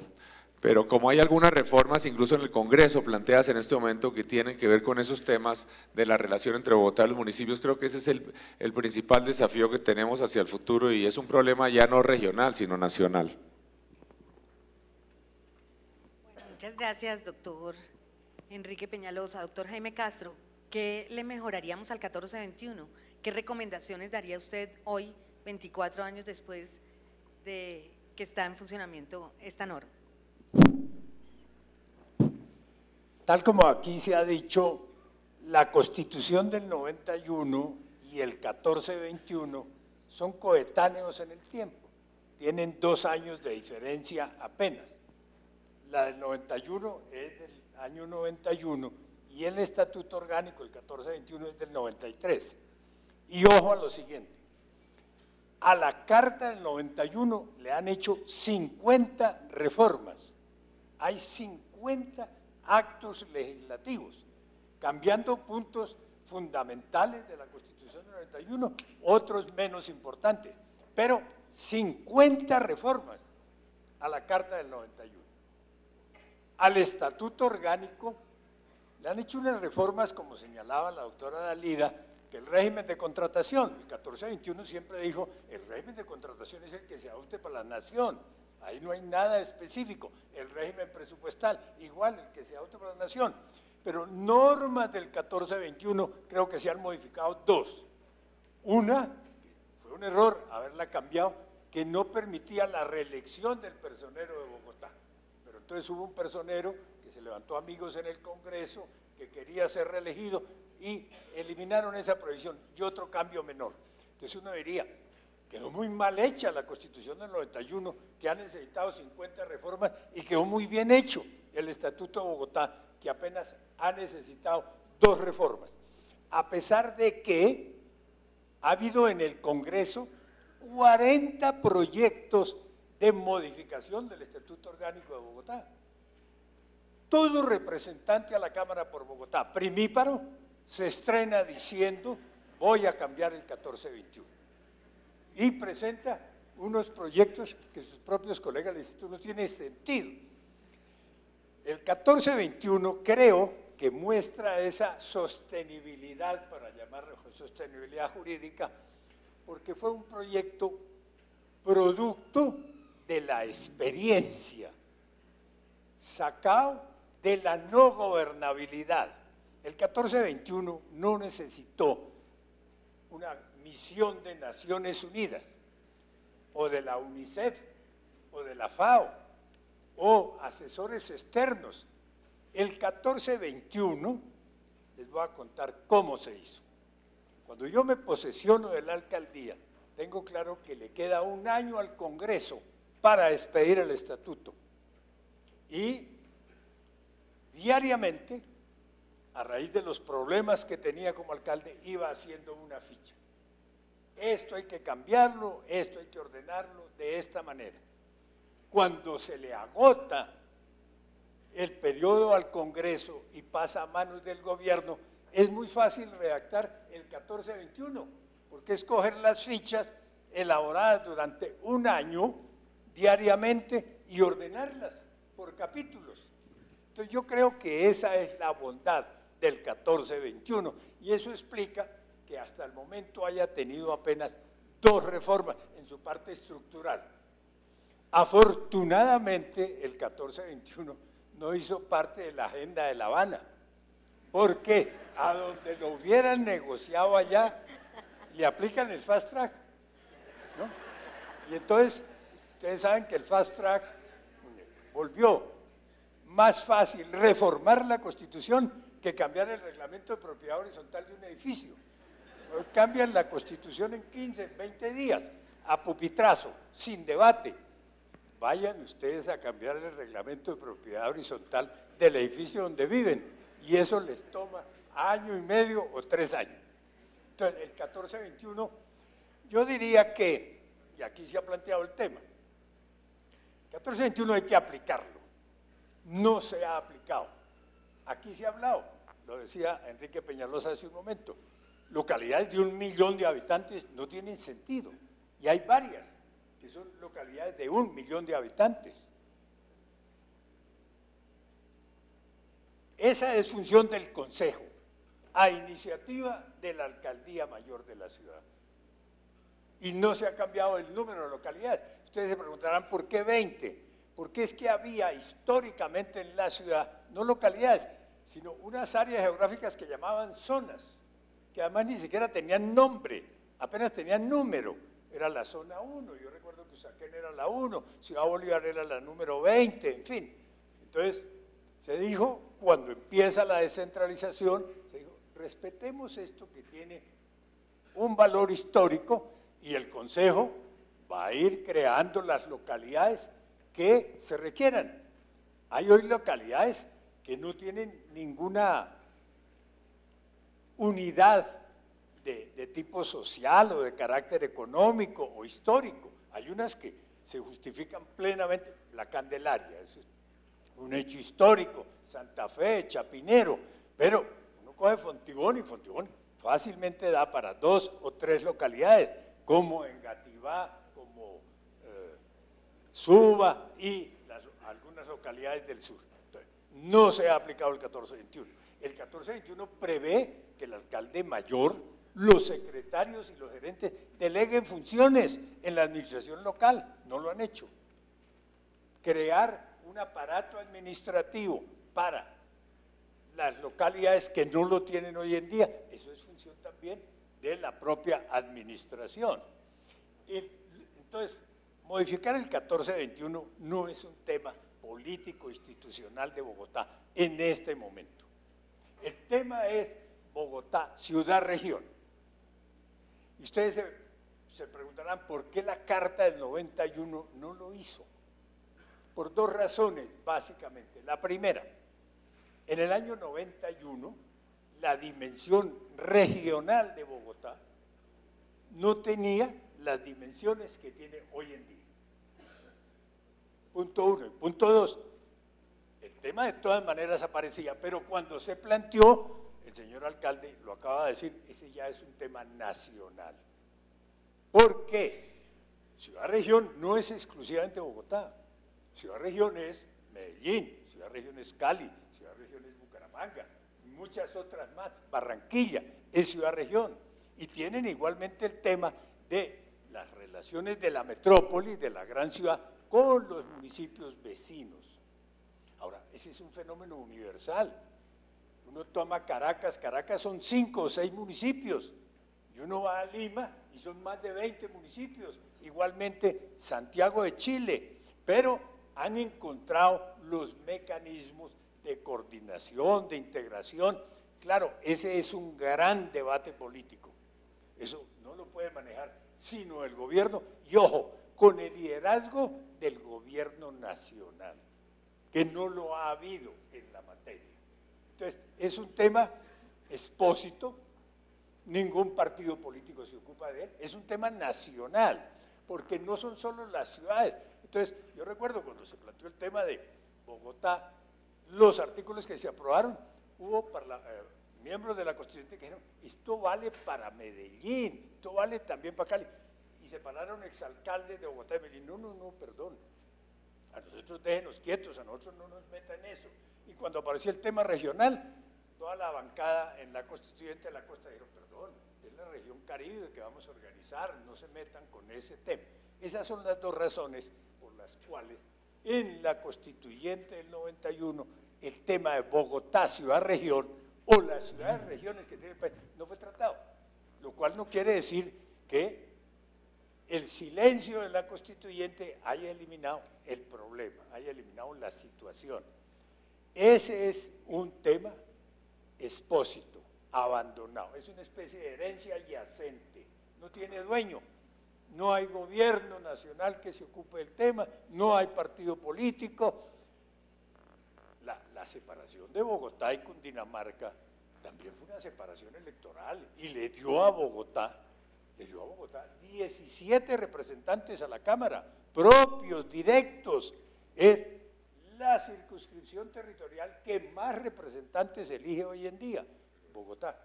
Pero como hay algunas reformas, incluso en el Congreso, planteadas en este momento, que tienen que ver con esos temas de la relación entre Bogotá y los municipios, creo que ese es el, principal desafío que tenemos hacia el futuro y es un problema ya no regional, sino nacional. Muchas gracias, doctor Enrique Peñalosa. Doctor Jaime Castro, ¿qué le mejoraríamos al 1421? ¿Qué recomendaciones daría usted hoy, 24 años después de que está en funcionamiento esta norma? Tal como aquí se ha dicho, la Constitución del 91 y el 1421 son coetáneos en el tiempo. Tienen dos años de diferencia apenas. La del 91 es del año 91 y el Estatuto Orgánico, el 1421, es del 93. Y ojo a lo siguiente, a la Carta del 91 le han hecho 50 reformas. Hay 50 actos legislativos, cambiando puntos fundamentales de la Constitución del 91, otros menos importantes, pero 50 reformas a la Carta del 91 al estatuto orgánico, le han hecho unas reformas, como señalaba la doctora Dalida, que el régimen de contratación, el 1421 siempre dijo, el régimen de contratación es el que se adopte para la nación, ahí no hay nada específico, el régimen presupuestal, igual el que se adopte para la nación, pero normas del 1421 creo que se han modificado dos. Una, fue un error haberla cambiado, que no permitía la reelección del personero de Bogotá. Entonces hubo un personero que se levantó amigos en el Congreso, que quería ser reelegido y eliminaron esa prohibición y otro cambio menor. Entonces uno diría, quedó muy mal hecha la Constitución del 91, que ha necesitado 50 reformas y quedó muy bien hecho el Estatuto de Bogotá, que apenas ha necesitado dos reformas. A pesar de que ha habido en el Congreso 40 proyectos de modificación del Estatuto Orgánico de Bogotá. Todo representante a la Cámara por Bogotá, primíparo, se estrena diciendo voy a cambiar el 1421 y presenta unos proyectos que sus propios colegas le dicen, no tiene sentido. El 1421 creo que muestra esa sostenibilidad, para llamarlo sostenibilidad jurídica, porque fue un proyecto producto de la experiencia, sacado de la no gobernabilidad. El 1421 no necesitó una misión de Naciones Unidas o de la UNICEF o de la FAO o asesores externos. El 1421, les voy a contar cómo se hizo. Cuando yo me posesiono de la alcaldía, tengo claro que le queda un año al Congreso para expedir el estatuto. Y diariamente, a raíz de los problemas que tenía como alcalde, iba haciendo una ficha. Esto hay que cambiarlo, esto hay que ordenarlo de esta manera. Cuando se le agota el periodo al Congreso y pasa a manos del gobierno, es muy fácil redactar el 1421, porque escoger las fichas elaboradas durante un año diariamente y ordenarlas por capítulos. Entonces yo creo que esa es la bondad del 1421 y eso explica que hasta el momento haya tenido apenas dos reformas en su parte estructural. Afortunadamente el 1421 no hizo parte de la agenda de La Habana, porque a donde lo hubieran negociado allá le aplican el fast track. Y entonces Ustedes saben que el fast track volvió más fácil reformar la constitución que cambiar el reglamento de propiedad horizontal de un edificio. Cambian la constitución en 15, 20 días, a pupitrazo, sin debate. Vayan ustedes a cambiar el reglamento de propiedad horizontal del edificio donde viven y eso les toma año y medio o tres años. Entonces, el 1421, yo diría que, y aquí se ha planteado el tema, 1421 hay que aplicarlo. No se ha aplicado. Aquí se ha hablado, lo decía Enrique Peñalosa hace un momento. Localidades de un millón de habitantes no tienen sentido. Y hay varias que son localidades de un millón de habitantes. Esa es función del Consejo, a iniciativa de la Alcaldía Mayor de la ciudad. Y no se ha cambiado el número de localidades. Ustedes se preguntarán, ¿por qué 20? Porque es que había históricamente en la ciudad, no localidades, sino unas áreas geográficas que llamaban zonas, que además ni siquiera tenían nombre, apenas tenían número. Era la zona 1, yo recuerdo que Usaquén era la 1, Ciudad Bolívar era la número 20, en fin. Entonces, se dijo, cuando empieza la descentralización, se dijo, respetemos esto que tiene un valor histórico y el Consejo va a ir creando las localidades que se requieran. Hay hoy localidades que no tienen ninguna unidad de, tipo social o de carácter económico o histórico. Hay unas que se justifican plenamente. La Candelaria es un hecho histórico, Santa Fe, Chapinero, pero uno coge Fontibón y Fontibón fácilmente da para dos o tres localidades, como en Gativá, como eh, Suba y algunas localidades del sur no se ha aplicado el 1421. El 1421 prevé que el alcalde mayor, los secretarios y los gerentes deleguen funciones en la administración local. No lo han hecho. Crear un aparato administrativo para las localidades que no lo tienen hoy en día, eso es función también de la propia administración. entonces, modificar el 1421 no es un tema político institucional de Bogotá en este momento. El tema es Bogotá, ciudad-región. Y ustedes se, preguntarán por qué la Carta del 91 no lo hizo. Por dos razones, básicamente. La primera, en el año 91, la dimensión regional de Bogotá no tenía las dimensiones que tiene hoy en día. Punto uno. Y punto dos, el tema de todas maneras aparecía, pero cuando se planteó, el señor alcalde lo acaba de decir, ese ya es un tema nacional. ¿Por qué? Ciudad Región no es exclusivamente Bogotá. Ciudad Región es Medellín, Ciudad Región es Cali, Ciudad Región es Bucaramanga, muchas otras más. Barranquilla es Ciudad Región. Y tienen igualmente el tema de las relaciones de la metrópoli, de la gran ciudad, con los municipios vecinos. Ahora, ese es un fenómeno universal. Uno toma Caracas, Caracas son cinco o seis municipios, y uno va a Lima y son más de 20 municipios. Igualmente Santiago de Chile, pero han encontrado los mecanismos de coordinación, de integración. Claro, ese es un gran debate político. Eso no lo puede manejar sino el gobierno. Y ojo, con el liderazgo del gobierno nacional, que no lo ha habido en. Entonces, es un tema expósito, ningún partido político se ocupa de él, es un tema nacional, porque no son solo las ciudades. Entonces, yo recuerdo cuando se planteó el tema de Bogotá, los artículos que se aprobaron, hubo eh, miembros de la Constitución que dijeron, esto vale para Medellín, esto vale también para Cali se pararon exalcaldes de Bogotá y Medellín. No, no, no, perdón. A nosotros déjenos quietos, a nosotros no nos metan eso. Y cuando apareció el tema regional, toda la bancada en la constituyente de la costa dijeron, perdón, es la región caribe que vamos a organizar, no se metan con ese tema. Esas son las dos razones por las cuales en la constituyente del 91 el tema de Bogotá, ciudad-región, o las ciudades regiones que tiene el país, no fue tratado. Lo cual no quiere decir que el silencio de la constituyente haya eliminado el problema, haya eliminado la situación. Ese es un tema expósito, abandonado. Es una especie de herencia yacente, no tiene dueño. No hay gobierno nacional que se ocupe del tema, no hay partido político. La, la separación de Bogotá y Cundinamarca también fue una separación electoral y le dio a Bogotá le dio a Bogotá 17 representantes a la Cámara, propios, directos. Es la circunscripción territorial que más representantes elige hoy en día, Bogotá.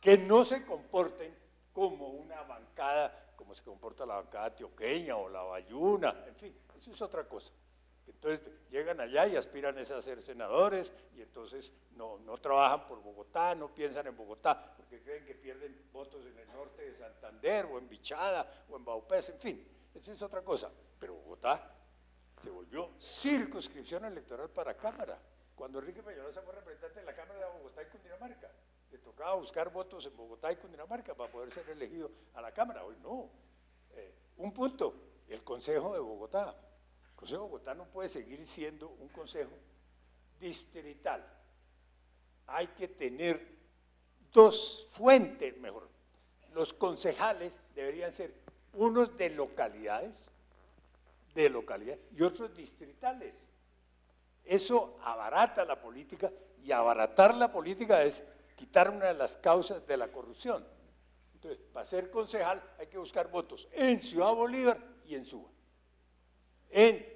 Que no se comporten como una bancada, como se comporta la bancada tioqueña o la bayuna, en fin, eso es otra cosa. Entonces llegan allá y aspiran a ser senadores y entonces no, no trabajan por Bogotá, no piensan en Bogotá, porque creen que pierden votos en el norte de Santander o en Bichada o en Baupés, en fin, esa es otra cosa. Pero Bogotá se volvió circunscripción electoral para Cámara. Cuando Enrique Peñalosa fue representante de la Cámara de Bogotá y Cundinamarca, le tocaba buscar votos en Bogotá y Cundinamarca para poder ser elegido a la Cámara. Hoy no. Eh, un punto, el Consejo de Bogotá. El Consejo de Bogotá no puede seguir siendo un consejo distrital. Hay que tener dos fuentes, mejor. Los concejales deberían ser unos de localidades, de localidades y otros distritales. Eso abarata la política y abaratar la política es quitar una de las causas de la corrupción. Entonces, para ser concejal hay que buscar votos en Ciudad Bolívar y en Suba. En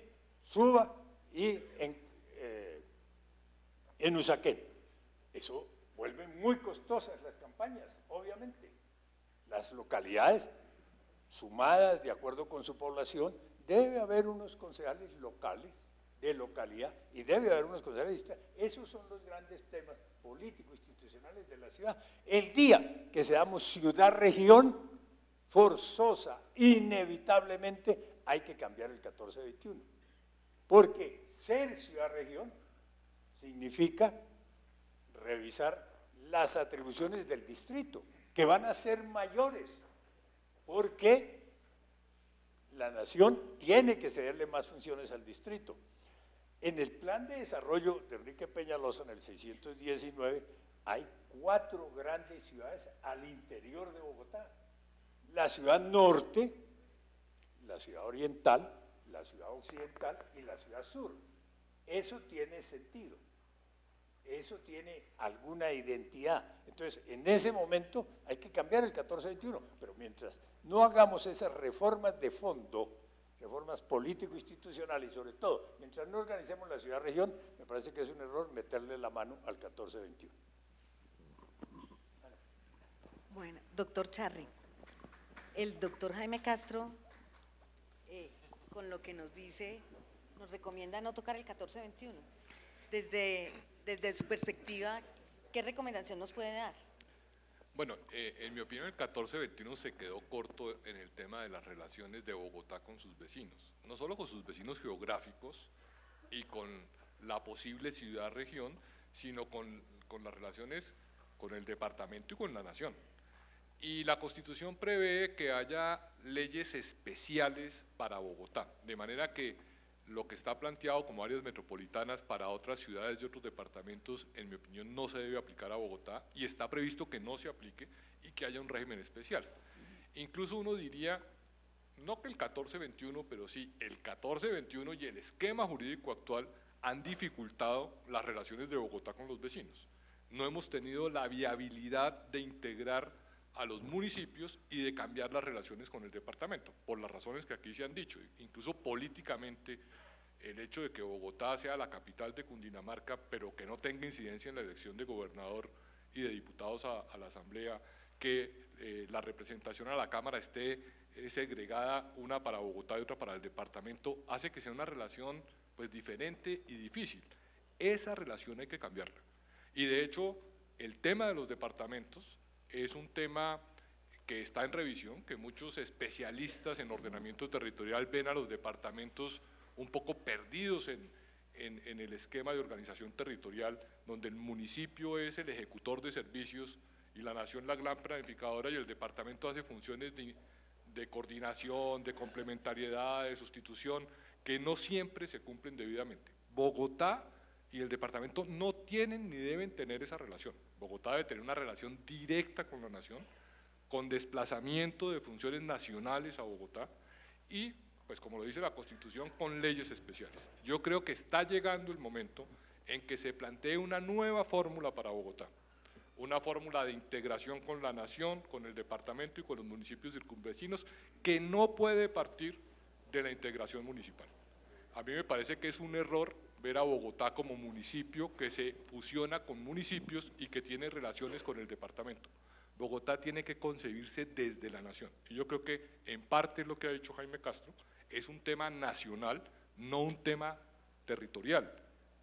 Suba y en, eh, en Usaquén. Eso vuelve muy costosas las campañas, obviamente. Las localidades sumadas de acuerdo con su población, debe haber unos concejales locales de localidad y debe haber unos concejales. Esos son los grandes temas políticos, institucionales de la ciudad. El día que seamos ciudad-región, forzosa, inevitablemente hay que cambiar el 1421. Porque ser ciudad-región significa revisar las atribuciones del distrito, que van a ser mayores, porque la nación tiene que cederle más funciones al distrito. En el plan de desarrollo de Enrique Peñalosa, en el 619, hay cuatro grandes ciudades al interior de Bogotá. La ciudad norte, la ciudad oriental, la ciudad occidental y la ciudad sur. Eso tiene sentido. Eso tiene alguna identidad. Entonces, en ese momento hay que cambiar el 1421, pero mientras no hagamos esas reformas de fondo, reformas político-institucionales y sobre todo, mientras no organicemos la ciudad-región, me parece que es un error meterle la mano al 1421. Bueno, doctor Charri, el doctor Jaime Castro, eh, con lo que nos dice, nos recomienda no tocar el 1421. Desde, desde su perspectiva, ¿qué recomendación nos puede dar? Bueno, eh, en mi opinión el 1421 se quedó corto en el tema de las relaciones de Bogotá con sus vecinos, no solo con sus vecinos geográficos y con la posible ciudad-región, sino con, con las relaciones con el departamento y con la nación. Y la Constitución prevé que haya leyes especiales para Bogotá, de manera que lo que está planteado como áreas metropolitanas para otras ciudades y otros departamentos, en mi opinión, no se debe aplicar a Bogotá y está previsto que no se aplique y que haya un régimen especial. Incluso uno diría, no que el 1421, pero sí el 1421 y el esquema jurídico actual han dificultado las relaciones de Bogotá con los vecinos. No hemos tenido la viabilidad de integrar a los municipios y de cambiar las relaciones con el departamento, por las razones que aquí se han dicho, incluso políticamente el hecho de que Bogotá sea la capital de Cundinamarca, pero que no tenga incidencia en la elección de gobernador y de diputados a, la Asamblea, que eh, la representación a la Cámara esté eh, segregada, una para Bogotá y otra para el departamento, hace que sea una relación pues diferente y difícil. Esa relación hay que cambiarla. Y de hecho, el tema de los departamentos es un tema que está en revisión, que muchos especialistas en ordenamiento territorial ven a los departamentos un poco perdidos en, el esquema de organización territorial, donde el municipio es el ejecutor de servicios y la nación la gran planificadora y el departamento hace funciones de coordinación, de complementariedad, de sustitución, que no siempre se cumplen debidamente. Bogotá y el departamento no tienen ni deben tener esa relación. Bogotá debe tener una relación directa con la nación, con desplazamiento de funciones nacionales a Bogotá y, pues como lo dice la Constitución, con leyes especiales. Yo creo que está llegando el momento en que se plantee una nueva fórmula para Bogotá, una fórmula de integración con la nación, con el departamento y con los municipios circunvecinos, que no puede partir de la integración municipal. A mí me parece que es un error ver a Bogotá como municipio que se fusiona con municipios y que tiene relaciones con el departamento. Bogotá tiene que concebirse desde la nación. Y yo creo que en parte lo que ha dicho Jaime Castro es un tema nacional, no un tema territorial,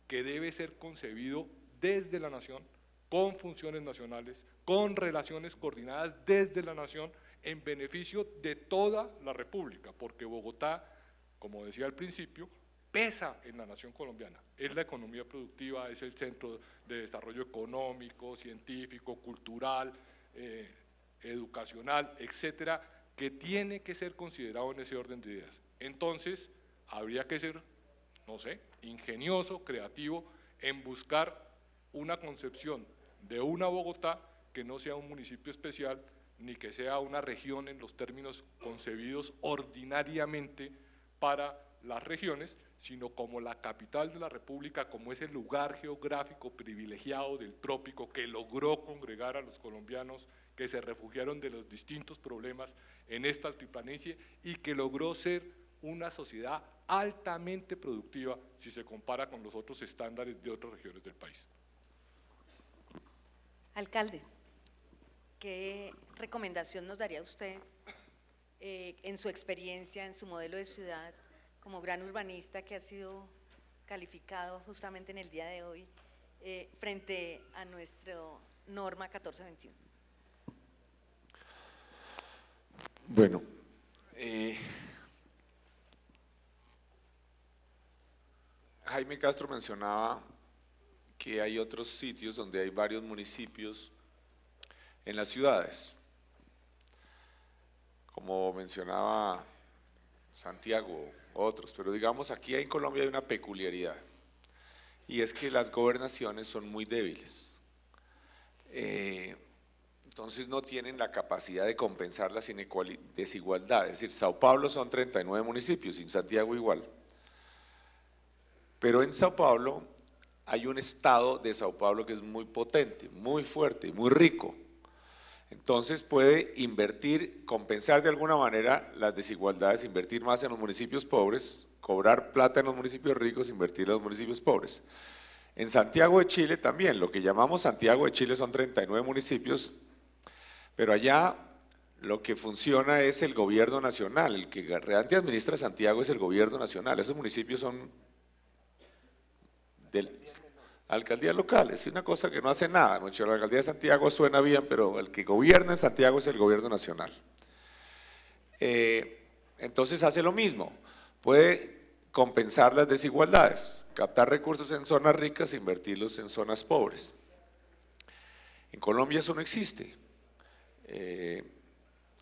que debe ser concebido desde la nación, con funciones nacionales, con relaciones coordinadas desde la nación, en beneficio de toda la República, porque Bogotá, como decía al principio, pesa en la nación colombiana. Es la economía productiva, es el centro de desarrollo económico, científico, cultural, eh, educacional, etcétera, que tiene que ser considerado en ese orden de ideas. Entonces, habría que ser, no sé, ingenioso, creativo, en buscar una concepción de una Bogotá que no sea un municipio especial, ni que sea una región en los términos concebidos ordinariamente para las regiones, sino como la capital de la República, como ese lugar geográfico privilegiado del trópico que logró congregar a los colombianos que se refugiaron de los distintos problemas en esta altiplanicie y que logró ser una sociedad altamente productiva si se compara con los otros estándares de otras regiones del país. Alcalde, ¿qué recomendación nos daría usted eh, en su experiencia, en su modelo de ciudad, como gran urbanista que ha sido calificado justamente en el día de hoy, eh, frente a nuestra norma 1421? Bueno, eh, Jaime Castro mencionaba que hay otros sitios donde hay varios municipios en las ciudades. Como mencionaba Santiago, otros, pero digamos aquí en Colombia hay una peculiaridad y es que las gobernaciones son muy débiles. Eh, entonces no tienen la capacidad de compensar las desigualdades. Es decir, Sao Paulo son 39 municipios, sin Santiago igual. Pero en Sao Paulo hay un estado de Sao Paulo que es muy potente, muy fuerte, muy rico. Entonces puede invertir, compensar de alguna manera las desigualdades, invertir más en los municipios pobres, cobrar plata en los municipios ricos, invertir en los municipios pobres. En Santiago de Chile también, lo que llamamos Santiago de Chile son 39 municipios, pero allá lo que funciona es el gobierno nacional, el que realmente administra Santiago es el gobierno nacional, esos municipios son del, alcaldía local, es una cosa que no hace nada, ¿no? la alcaldía de Santiago suena bien, pero el que gobierna en Santiago es el gobierno nacional. Eh, entonces hace lo mismo, puede compensar las desigualdades, captar recursos en zonas ricas e invertirlos en zonas pobres. En Colombia eso no existe. Eh,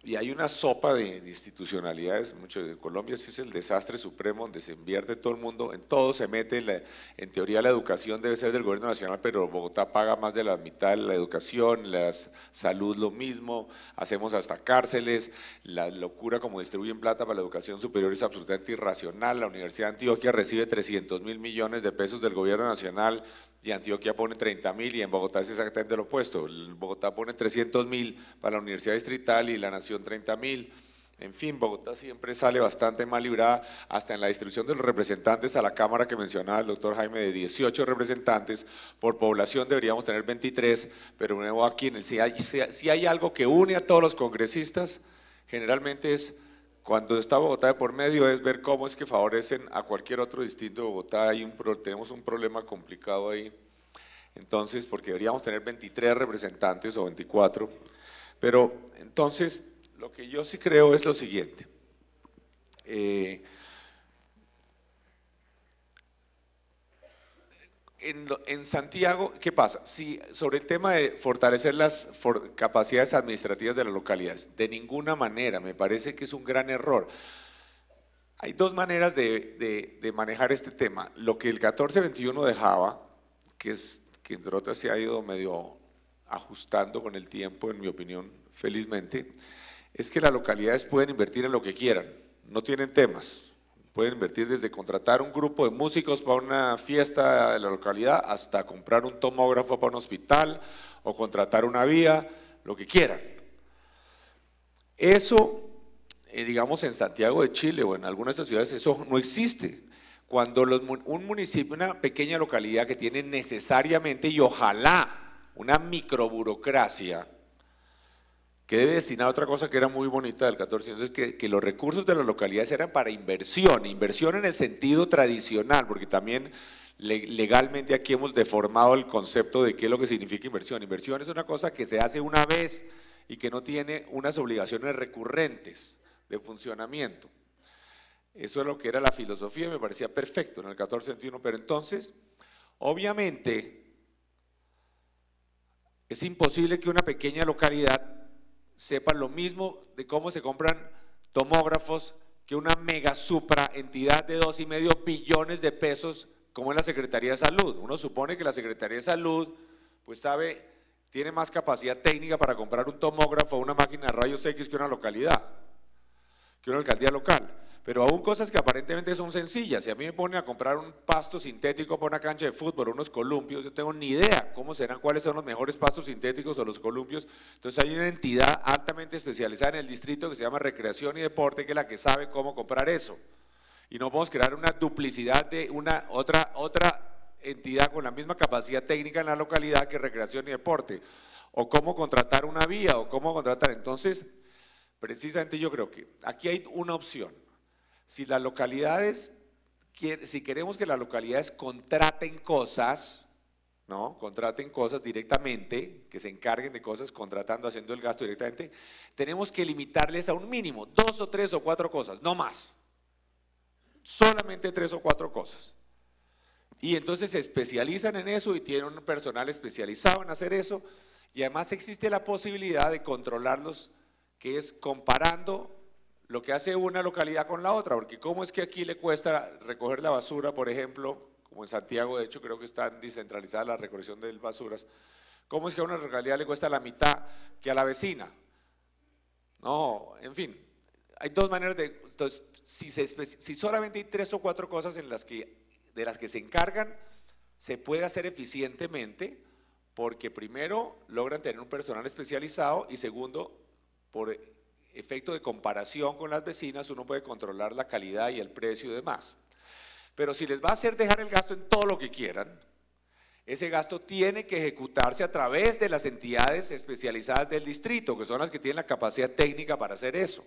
y hay una sopa de, institucionalidades, mucho de Colombia es el desastre supremo donde se invierte todo el mundo, en todo se mete, en teoría la educación debe ser del gobierno nacional, pero Bogotá paga más de la mitad la educación, la salud lo mismo, hacemos hasta cárceles, la locura como distribuyen plata para la educación superior es absolutamente irracional, la Universidad de Antioquia recibe 300 mil millones de pesos del gobierno nacional y Antioquia pone 30 mil y en Bogotá es exactamente lo opuesto, Bogotá pone 300 mil para la Universidad Distrital y la Nación 30 mil. En fin, Bogotá siempre sale bastante mal librada, hasta en la distribución de los representantes a la Cámara que mencionaba el doctor Jaime, de 18 representantes, por población deberíamos tener 23, pero nuevo aquí, en el, si, hay, si hay algo que une a todos los congresistas, generalmente es cuando está Bogotá de por medio es ver cómo es que favorecen a cualquier otro distinto de Bogotá. Tenemos un problema complicado ahí. Entonces, porque deberíamos tener 23 representantes o 24. Pero entonces, lo que yo sí creo es lo siguiente. Eh, en, Santiago, ¿qué pasa? Sobre el tema de fortalecer las capacidades administrativas de las localidades, de ninguna manera, me parece que es un gran error. Hay dos maneras de, manejar este tema. Lo que el 1421 dejaba, que es que entre otras se ha ido medio ajustando con el tiempo, en mi opinión, felizmente, es que las localidades pueden invertir en lo que quieran, no tienen temas. Pueden invertir desde contratar un grupo de músicos para una fiesta de la localidad hasta comprar un tomógrafo para un hospital o contratar una vía, lo que quieran. Eso, eh, digamos, en Santiago de Chile o en algunas de estas ciudades, eso no existe. Cuando un municipio, una pequeña localidad que tiene necesariamente y ojalá una microburocracia, que debe destinar a otra cosa que era muy bonita del 14, entonces que, que los recursos de las localidades eran para inversión, inversión en el sentido tradicional, porque también legalmente aquí hemos deformado el concepto de qué es lo que significa inversión. Inversión es una cosa que se hace una vez y que no tiene unas obligaciones recurrentes de funcionamiento. Eso es lo que era la filosofía y me parecía perfecto en el 1421, pero entonces, obviamente, es imposible que una pequeña localidad sepa lo mismo de cómo se compran tomógrafos que una mega supra entidad de dos y medio billones de pesos como es la Secretaría de Salud. Uno supone que la Secretaría de Salud, pues sabe, tiene más capacidad técnica para comprar un tomógrafo o una máquina de rayos X que una localidad, que una alcaldía local. Pero aún cosas que aparentemente son sencillas. Si a mí me ponen a comprar un pasto sintético para una cancha de fútbol, unos columpios, yo tengo ni idea cómo serán, cuáles son los mejores pastos sintéticos o los columpios. Entonces hay una entidad altamente especializada en el distrito que se llama Recreación y Deporte, que es la que sabe cómo comprar eso y no podemos crear una duplicidad de una otra, otra entidad con la misma capacidad técnica en la localidad que recreación y deporte, o cómo contratar una vía, o cómo contratar. Entonces, precisamente yo creo que aquí hay una opción. Si las localidades, si queremos que las localidades contraten cosas, ¿no? Contraten cosas directamente, que se encarguen de cosas contratando, haciendo el gasto directamente, tenemos que limitarles a un mínimo, dos o tres o cuatro cosas, no más solamente tres o cuatro cosas. Y entonces se especializan en eso y tienen un personal especializado en hacer eso. Y además existe la posibilidad de controlarlos, que es comparando lo que hace una localidad con la otra. Porque cómo es que aquí le cuesta recoger la basura, por ejemplo, como en Santiago, de hecho creo que está descentralizada la recolección de basuras. ¿Cómo es que a una localidad le cuesta la mitad que a la vecina? No, en fin, hay dos maneras de, entonces, si, si solamente hay tres o cuatro cosas en las que, de las que se encargan, se puede hacer eficientemente, porque primero logran tener un personal especializado y segundo, por efecto de comparación con las vecinas, uno puede controlar la calidad y el precio y demás. Pero si les va a hacer dejar el gasto en todo lo que quieran, ese gasto tiene que ejecutarse a través de las entidades especializadas del distrito, que son las que tienen la capacidad técnica para hacer eso.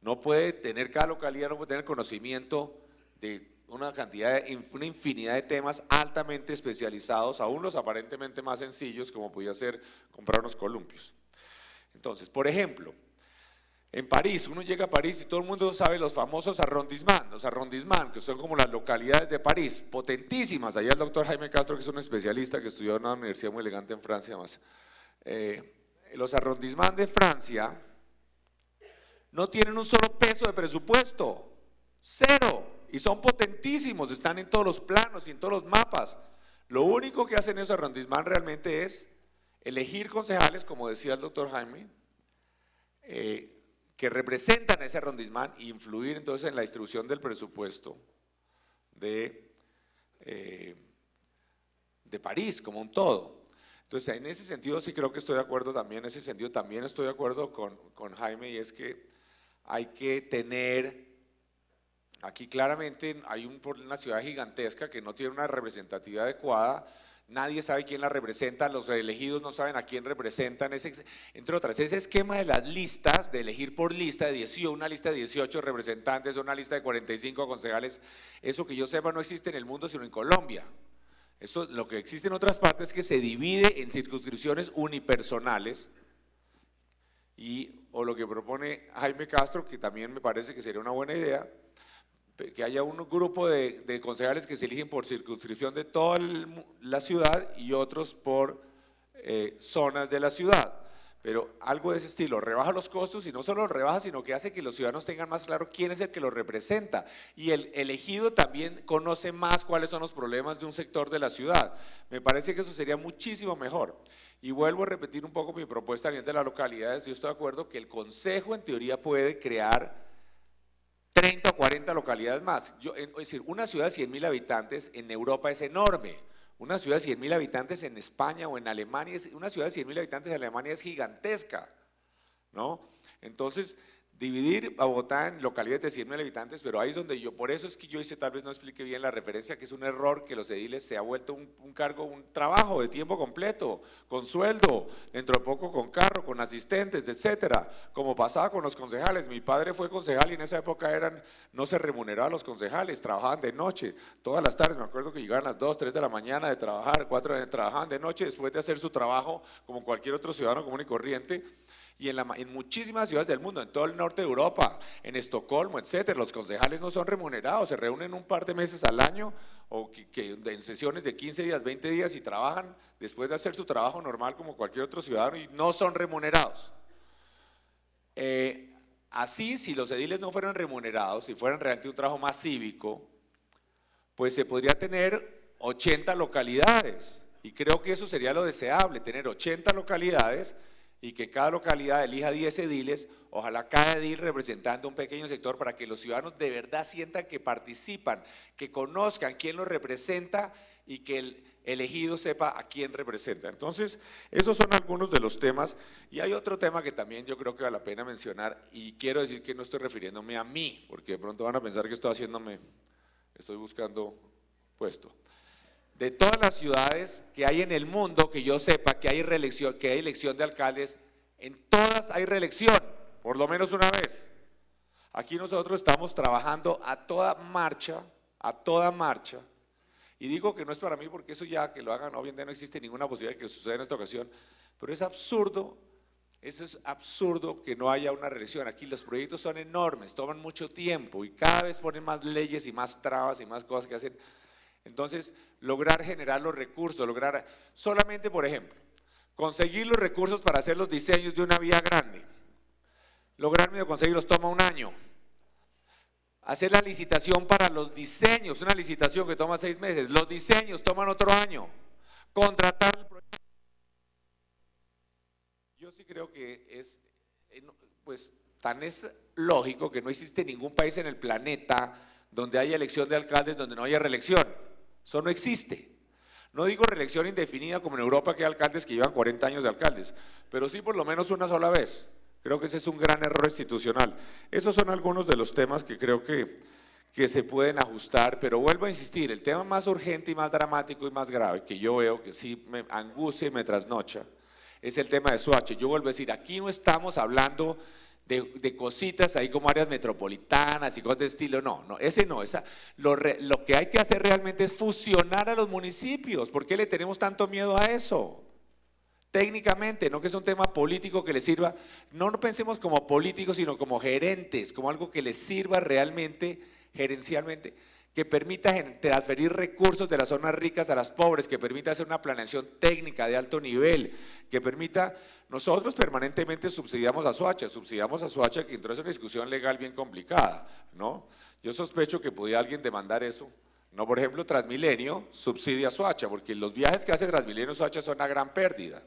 No puede tener cada localidad, no puede tener conocimiento de una cantidad, de, una infinidad de temas altamente especializados, aún los aparentemente más sencillos, como podía ser comprar unos columpios. Entonces, por ejemplo, en París, uno llega a París y todo el mundo sabe los famosos arrondissements, los arrondissements, que son como las localidades de París, potentísimas. Allá el doctor Jaime Castro, que es un especialista que estudió en una universidad muy elegante en Francia, más. Eh, los arrondissements de Francia no tienen un solo peso de presupuesto, cero, y son potentísimos, están en todos los planos y en todos los mapas. Lo único que hacen esos arrondissements realmente es elegir concejales, como decía el doctor Jaime, eh, que representan ese arrondissement influir entonces en la distribución del presupuesto de, eh, de París como un todo. Entonces, en ese sentido sí creo que estoy de acuerdo también, en ese sentido también estoy de acuerdo con, con Jaime y es que hay que tener, aquí claramente hay una ciudad gigantesca que no tiene una representatividad adecuada, nadie sabe quién la representa, los elegidos no saben a quién representan, entre otras, ese esquema de las listas, de elegir por lista de 18, una lista de 18 representantes, una lista de 45 concejales, eso que yo sepa no existe en el mundo sino en Colombia. Eso, lo que existe en otras partes es que se divide en circunscripciones unipersonales y o lo que propone Jaime Castro, que también me parece que sería una buena idea, que haya un grupo de, concejales que se eligen por circunscripción de toda la ciudad y otros por eh, zonas de la ciudad. Pero algo de ese estilo, rebaja los costos y no solo los rebaja, sino que hace que los ciudadanos tengan más claro quién es el que los representa. Y el elegido también conoce más cuáles son los problemas de un sector de la ciudad. Me parece que eso sería muchísimo mejor. Y vuelvo a repetir un poco mi propuesta de las localidades. Yo estoy de acuerdo que el Consejo en teoría puede crear 30 o 40 localidades más. es decir, una ciudad de 100 mil habitantes en Europa es enorme. Una ciudad de 100 mil habitantes en España o en Alemania, una ciudad de 100 mil habitantes en Alemania es gigantesca. Entonces, dividir Bogotá en localidades de 100.000 habitantes, pero ahí es donde yo, por eso es que yo hice, tal vez no explique bien la referencia, que es un error que los ediles se ha vuelto un, cargo, un trabajo de tiempo completo, con sueldo, dentro de poco con carro, con asistentes, etcétera, como pasaba con los concejales. Mi padre fue concejal y en esa época eran, no se remuneraban los concejales, trabajaban de noche, todas las tardes, me acuerdo que llegaban las 2, 3 de la mañana de trabajar, 4 de trabajaban de noche después de hacer su trabajo como cualquier otro ciudadano común y corriente y en, la, en, muchísimas ciudades del mundo, en todo el norte de Europa, en Estocolmo, etcétera, los concejales no son remunerados, se reúnen un par de meses al año o que, que, en sesiones de 15 días, 20 días y trabajan después de hacer su trabajo normal como cualquier otro ciudadano y no son remunerados. Eh, así, si los ediles no fueran remunerados, si fueran realmente un trabajo más cívico, pues se podría tener 80 localidades y creo que eso sería lo deseable, tener 80 localidades y que cada localidad elija 10 ediles, ojalá cada edil representando un pequeño sector para que los ciudadanos de verdad sientan que participan, que conozcan quién los representa y que el elegido sepa a quién representa. Entonces, esos son algunos de los temas y hay otro tema que también yo creo que vale la pena mencionar y quiero decir que no estoy refiriéndome a mí, porque de pronto van a pensar que estoy haciéndome, estoy buscando puesto de todas las ciudades que hay en el mundo, que yo sepa que hay reelección, que hay elección de alcaldes, en todas hay reelección, por lo menos una vez. Aquí nosotros estamos trabajando a toda marcha, a toda marcha. Y digo que no es para mí porque eso ya que lo hagan, obviamente no existe ninguna posibilidad de que suceda en esta ocasión, pero es absurdo, eso es absurdo que no haya una reelección. Aquí los proyectos son enormes, toman mucho tiempo y cada vez ponen más leyes y más trabas y más cosas que hacen entonces, lograr generar los recursos, lograr solamente, por ejemplo, conseguir los recursos para hacer los diseños de una vía grande. Lograr conseguirlos toma un año. Hacer la licitación para los diseños, una licitación que toma seis meses. Los diseños toman otro año. Contratar el proyecto. Yo sí creo que es, eh, pues, tan es lógico que no existe ningún país en el planeta donde haya elección de alcaldes donde no haya reelección. Eso no existe. No digo reelección indefinida como en Europa que hay alcaldes que llevan 40 años de alcaldes, pero sí por lo menos una sola vez. Creo que ese es un gran error institucional. Esos son algunos de los temas que creo que, que se pueden ajustar, pero vuelvo a insistir, el tema más urgente y más dramático y más grave que yo veo que sí me angustia y me trasnocha es el tema de Suache. Yo vuelvo a decir, aquí no estamos hablando de, cositas ahí como áreas metropolitanas y cosas de estilo. No, no, ese no. Esa, lo, lo que hay que hacer realmente es fusionar a los municipios. ¿Por qué le tenemos tanto miedo a eso? Técnicamente, no que es un tema político que le sirva, no, no pensemos como políticos, sino como gerentes, como algo que les sirva realmente, gerencialmente que permita transferir recursos de las zonas ricas a las pobres, que permita hacer una planeación técnica de alto nivel, que permita, nosotros permanentemente subsidiamos a Soacha, subsidiamos a Soacha que entró en una discusión legal bien complicada, ¿no? Yo sospecho que podía alguien demandar eso. No, por ejemplo, Transmilenio subsidia a Soacha, porque los viajes que hace Transmilenio a Soacha son una gran pérdida.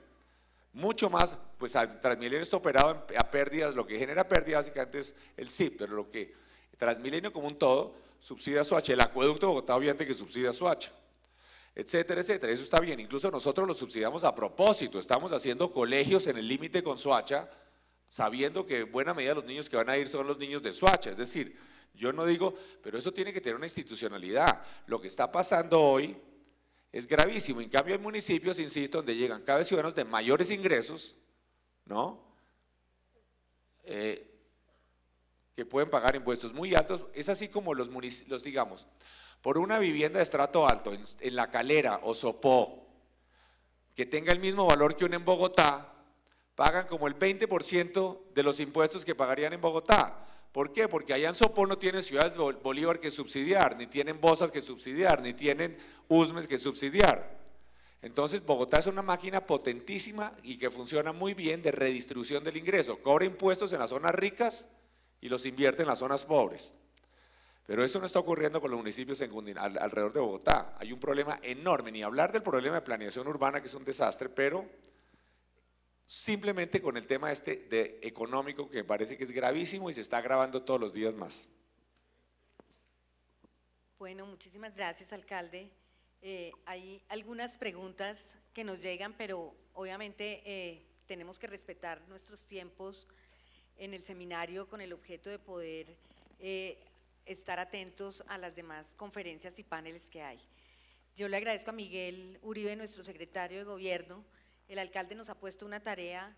Mucho más, pues Transmilenio está operado a pérdidas, lo que genera pérdidas básicamente es el CIP, pero lo que Transmilenio como un todo subsidia Soacha, el acueducto Bogotá obviamente que subsidia Soacha, etcétera, etcétera. Eso está bien, incluso nosotros lo subsidiamos a propósito, estamos haciendo colegios en el límite con Soacha, sabiendo que en buena medida los niños que van a ir son los niños de Soacha, es decir, yo no digo, pero eso tiene que tener una institucionalidad. Lo que está pasando hoy es gravísimo. En cambio, hay municipios, insisto, donde llegan cada vez ciudadanos de mayores ingresos, ¿no? Eh, que pueden pagar impuestos muy altos, es así como los municipios, digamos, por una vivienda de estrato alto en, La Calera o Sopó, que tenga el mismo valor que una en Bogotá, pagan como el 20% de los impuestos que pagarían en Bogotá. ¿Por qué? Porque allá en Sopó no tienen ciudades Bolívar que subsidiar, ni tienen Bozas que subsidiar, ni tienen Usmes que subsidiar. Entonces, Bogotá es una máquina potentísima y que funciona muy bien de redistribución del ingreso. Cobra impuestos en las zonas ricas y los invierte en las zonas pobres. Pero eso no está ocurriendo con los municipios en, alrededor de Bogotá. Hay un problema enorme, ni hablar del problema de planeación urbana, que es un desastre, pero simplemente con el tema este de económico, que parece que es gravísimo y se está agravando todos los días más. Bueno, muchísimas gracias, alcalde. Eh, hay algunas preguntas que nos llegan, pero obviamente eh, tenemos que respetar nuestros tiempos en el seminario con el objeto de poder eh, estar atentos a las demás conferencias y paneles que hay. Yo le agradezco a Miguel Uribe, nuestro secretario de gobierno. El alcalde nos ha puesto una tarea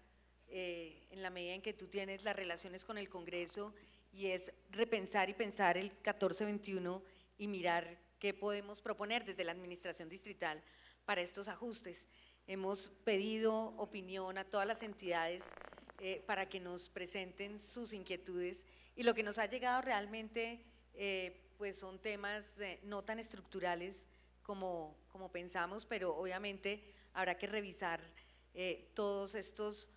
eh, en la medida en que tú tienes las relaciones con el Congreso y es repensar y pensar el 1421 y mirar qué podemos proponer desde la administración distrital para estos ajustes. Hemos pedido opinión a todas las entidades eh, para que nos presenten sus inquietudes y lo que nos ha llegado realmente eh, pues son temas eh, no tan estructurales como, como pensamos, pero obviamente habrá que revisar todos estos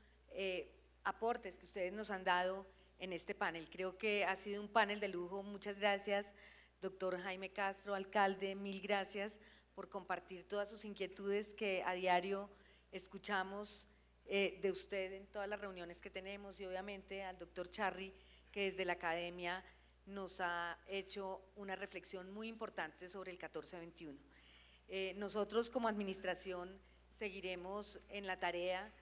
aportes que ustedes nos han dado en este panel. Creo que ha sido un panel de lujo. Muchas gracias, doctor Jaime Castro, alcalde, mil gracias por compartir todas sus inquietudes que a diario escuchamos eh, de usted en todas las reuniones que tenemos y obviamente al doctor Charry, que desde la academia nos ha hecho una reflexión muy importante sobre el 1421. Eh, nosotros como administración seguiremos en la tarea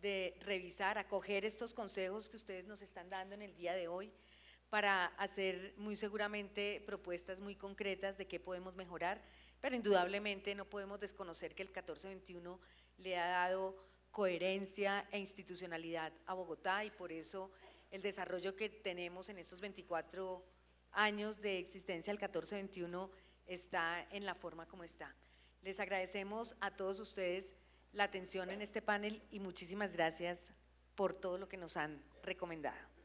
de revisar, acoger estos consejos que ustedes nos están dando en el día de hoy para hacer muy seguramente propuestas muy concretas de qué podemos mejorar pero indudablemente no podemos desconocer que el 1421 le ha dado coherencia e institucionalidad a Bogotá y por eso el desarrollo que tenemos en estos 24 años de existencia del 1421 está en la forma como está. Les agradecemos a todos ustedes la atención en este panel y muchísimas gracias por todo lo que nos han recomendado.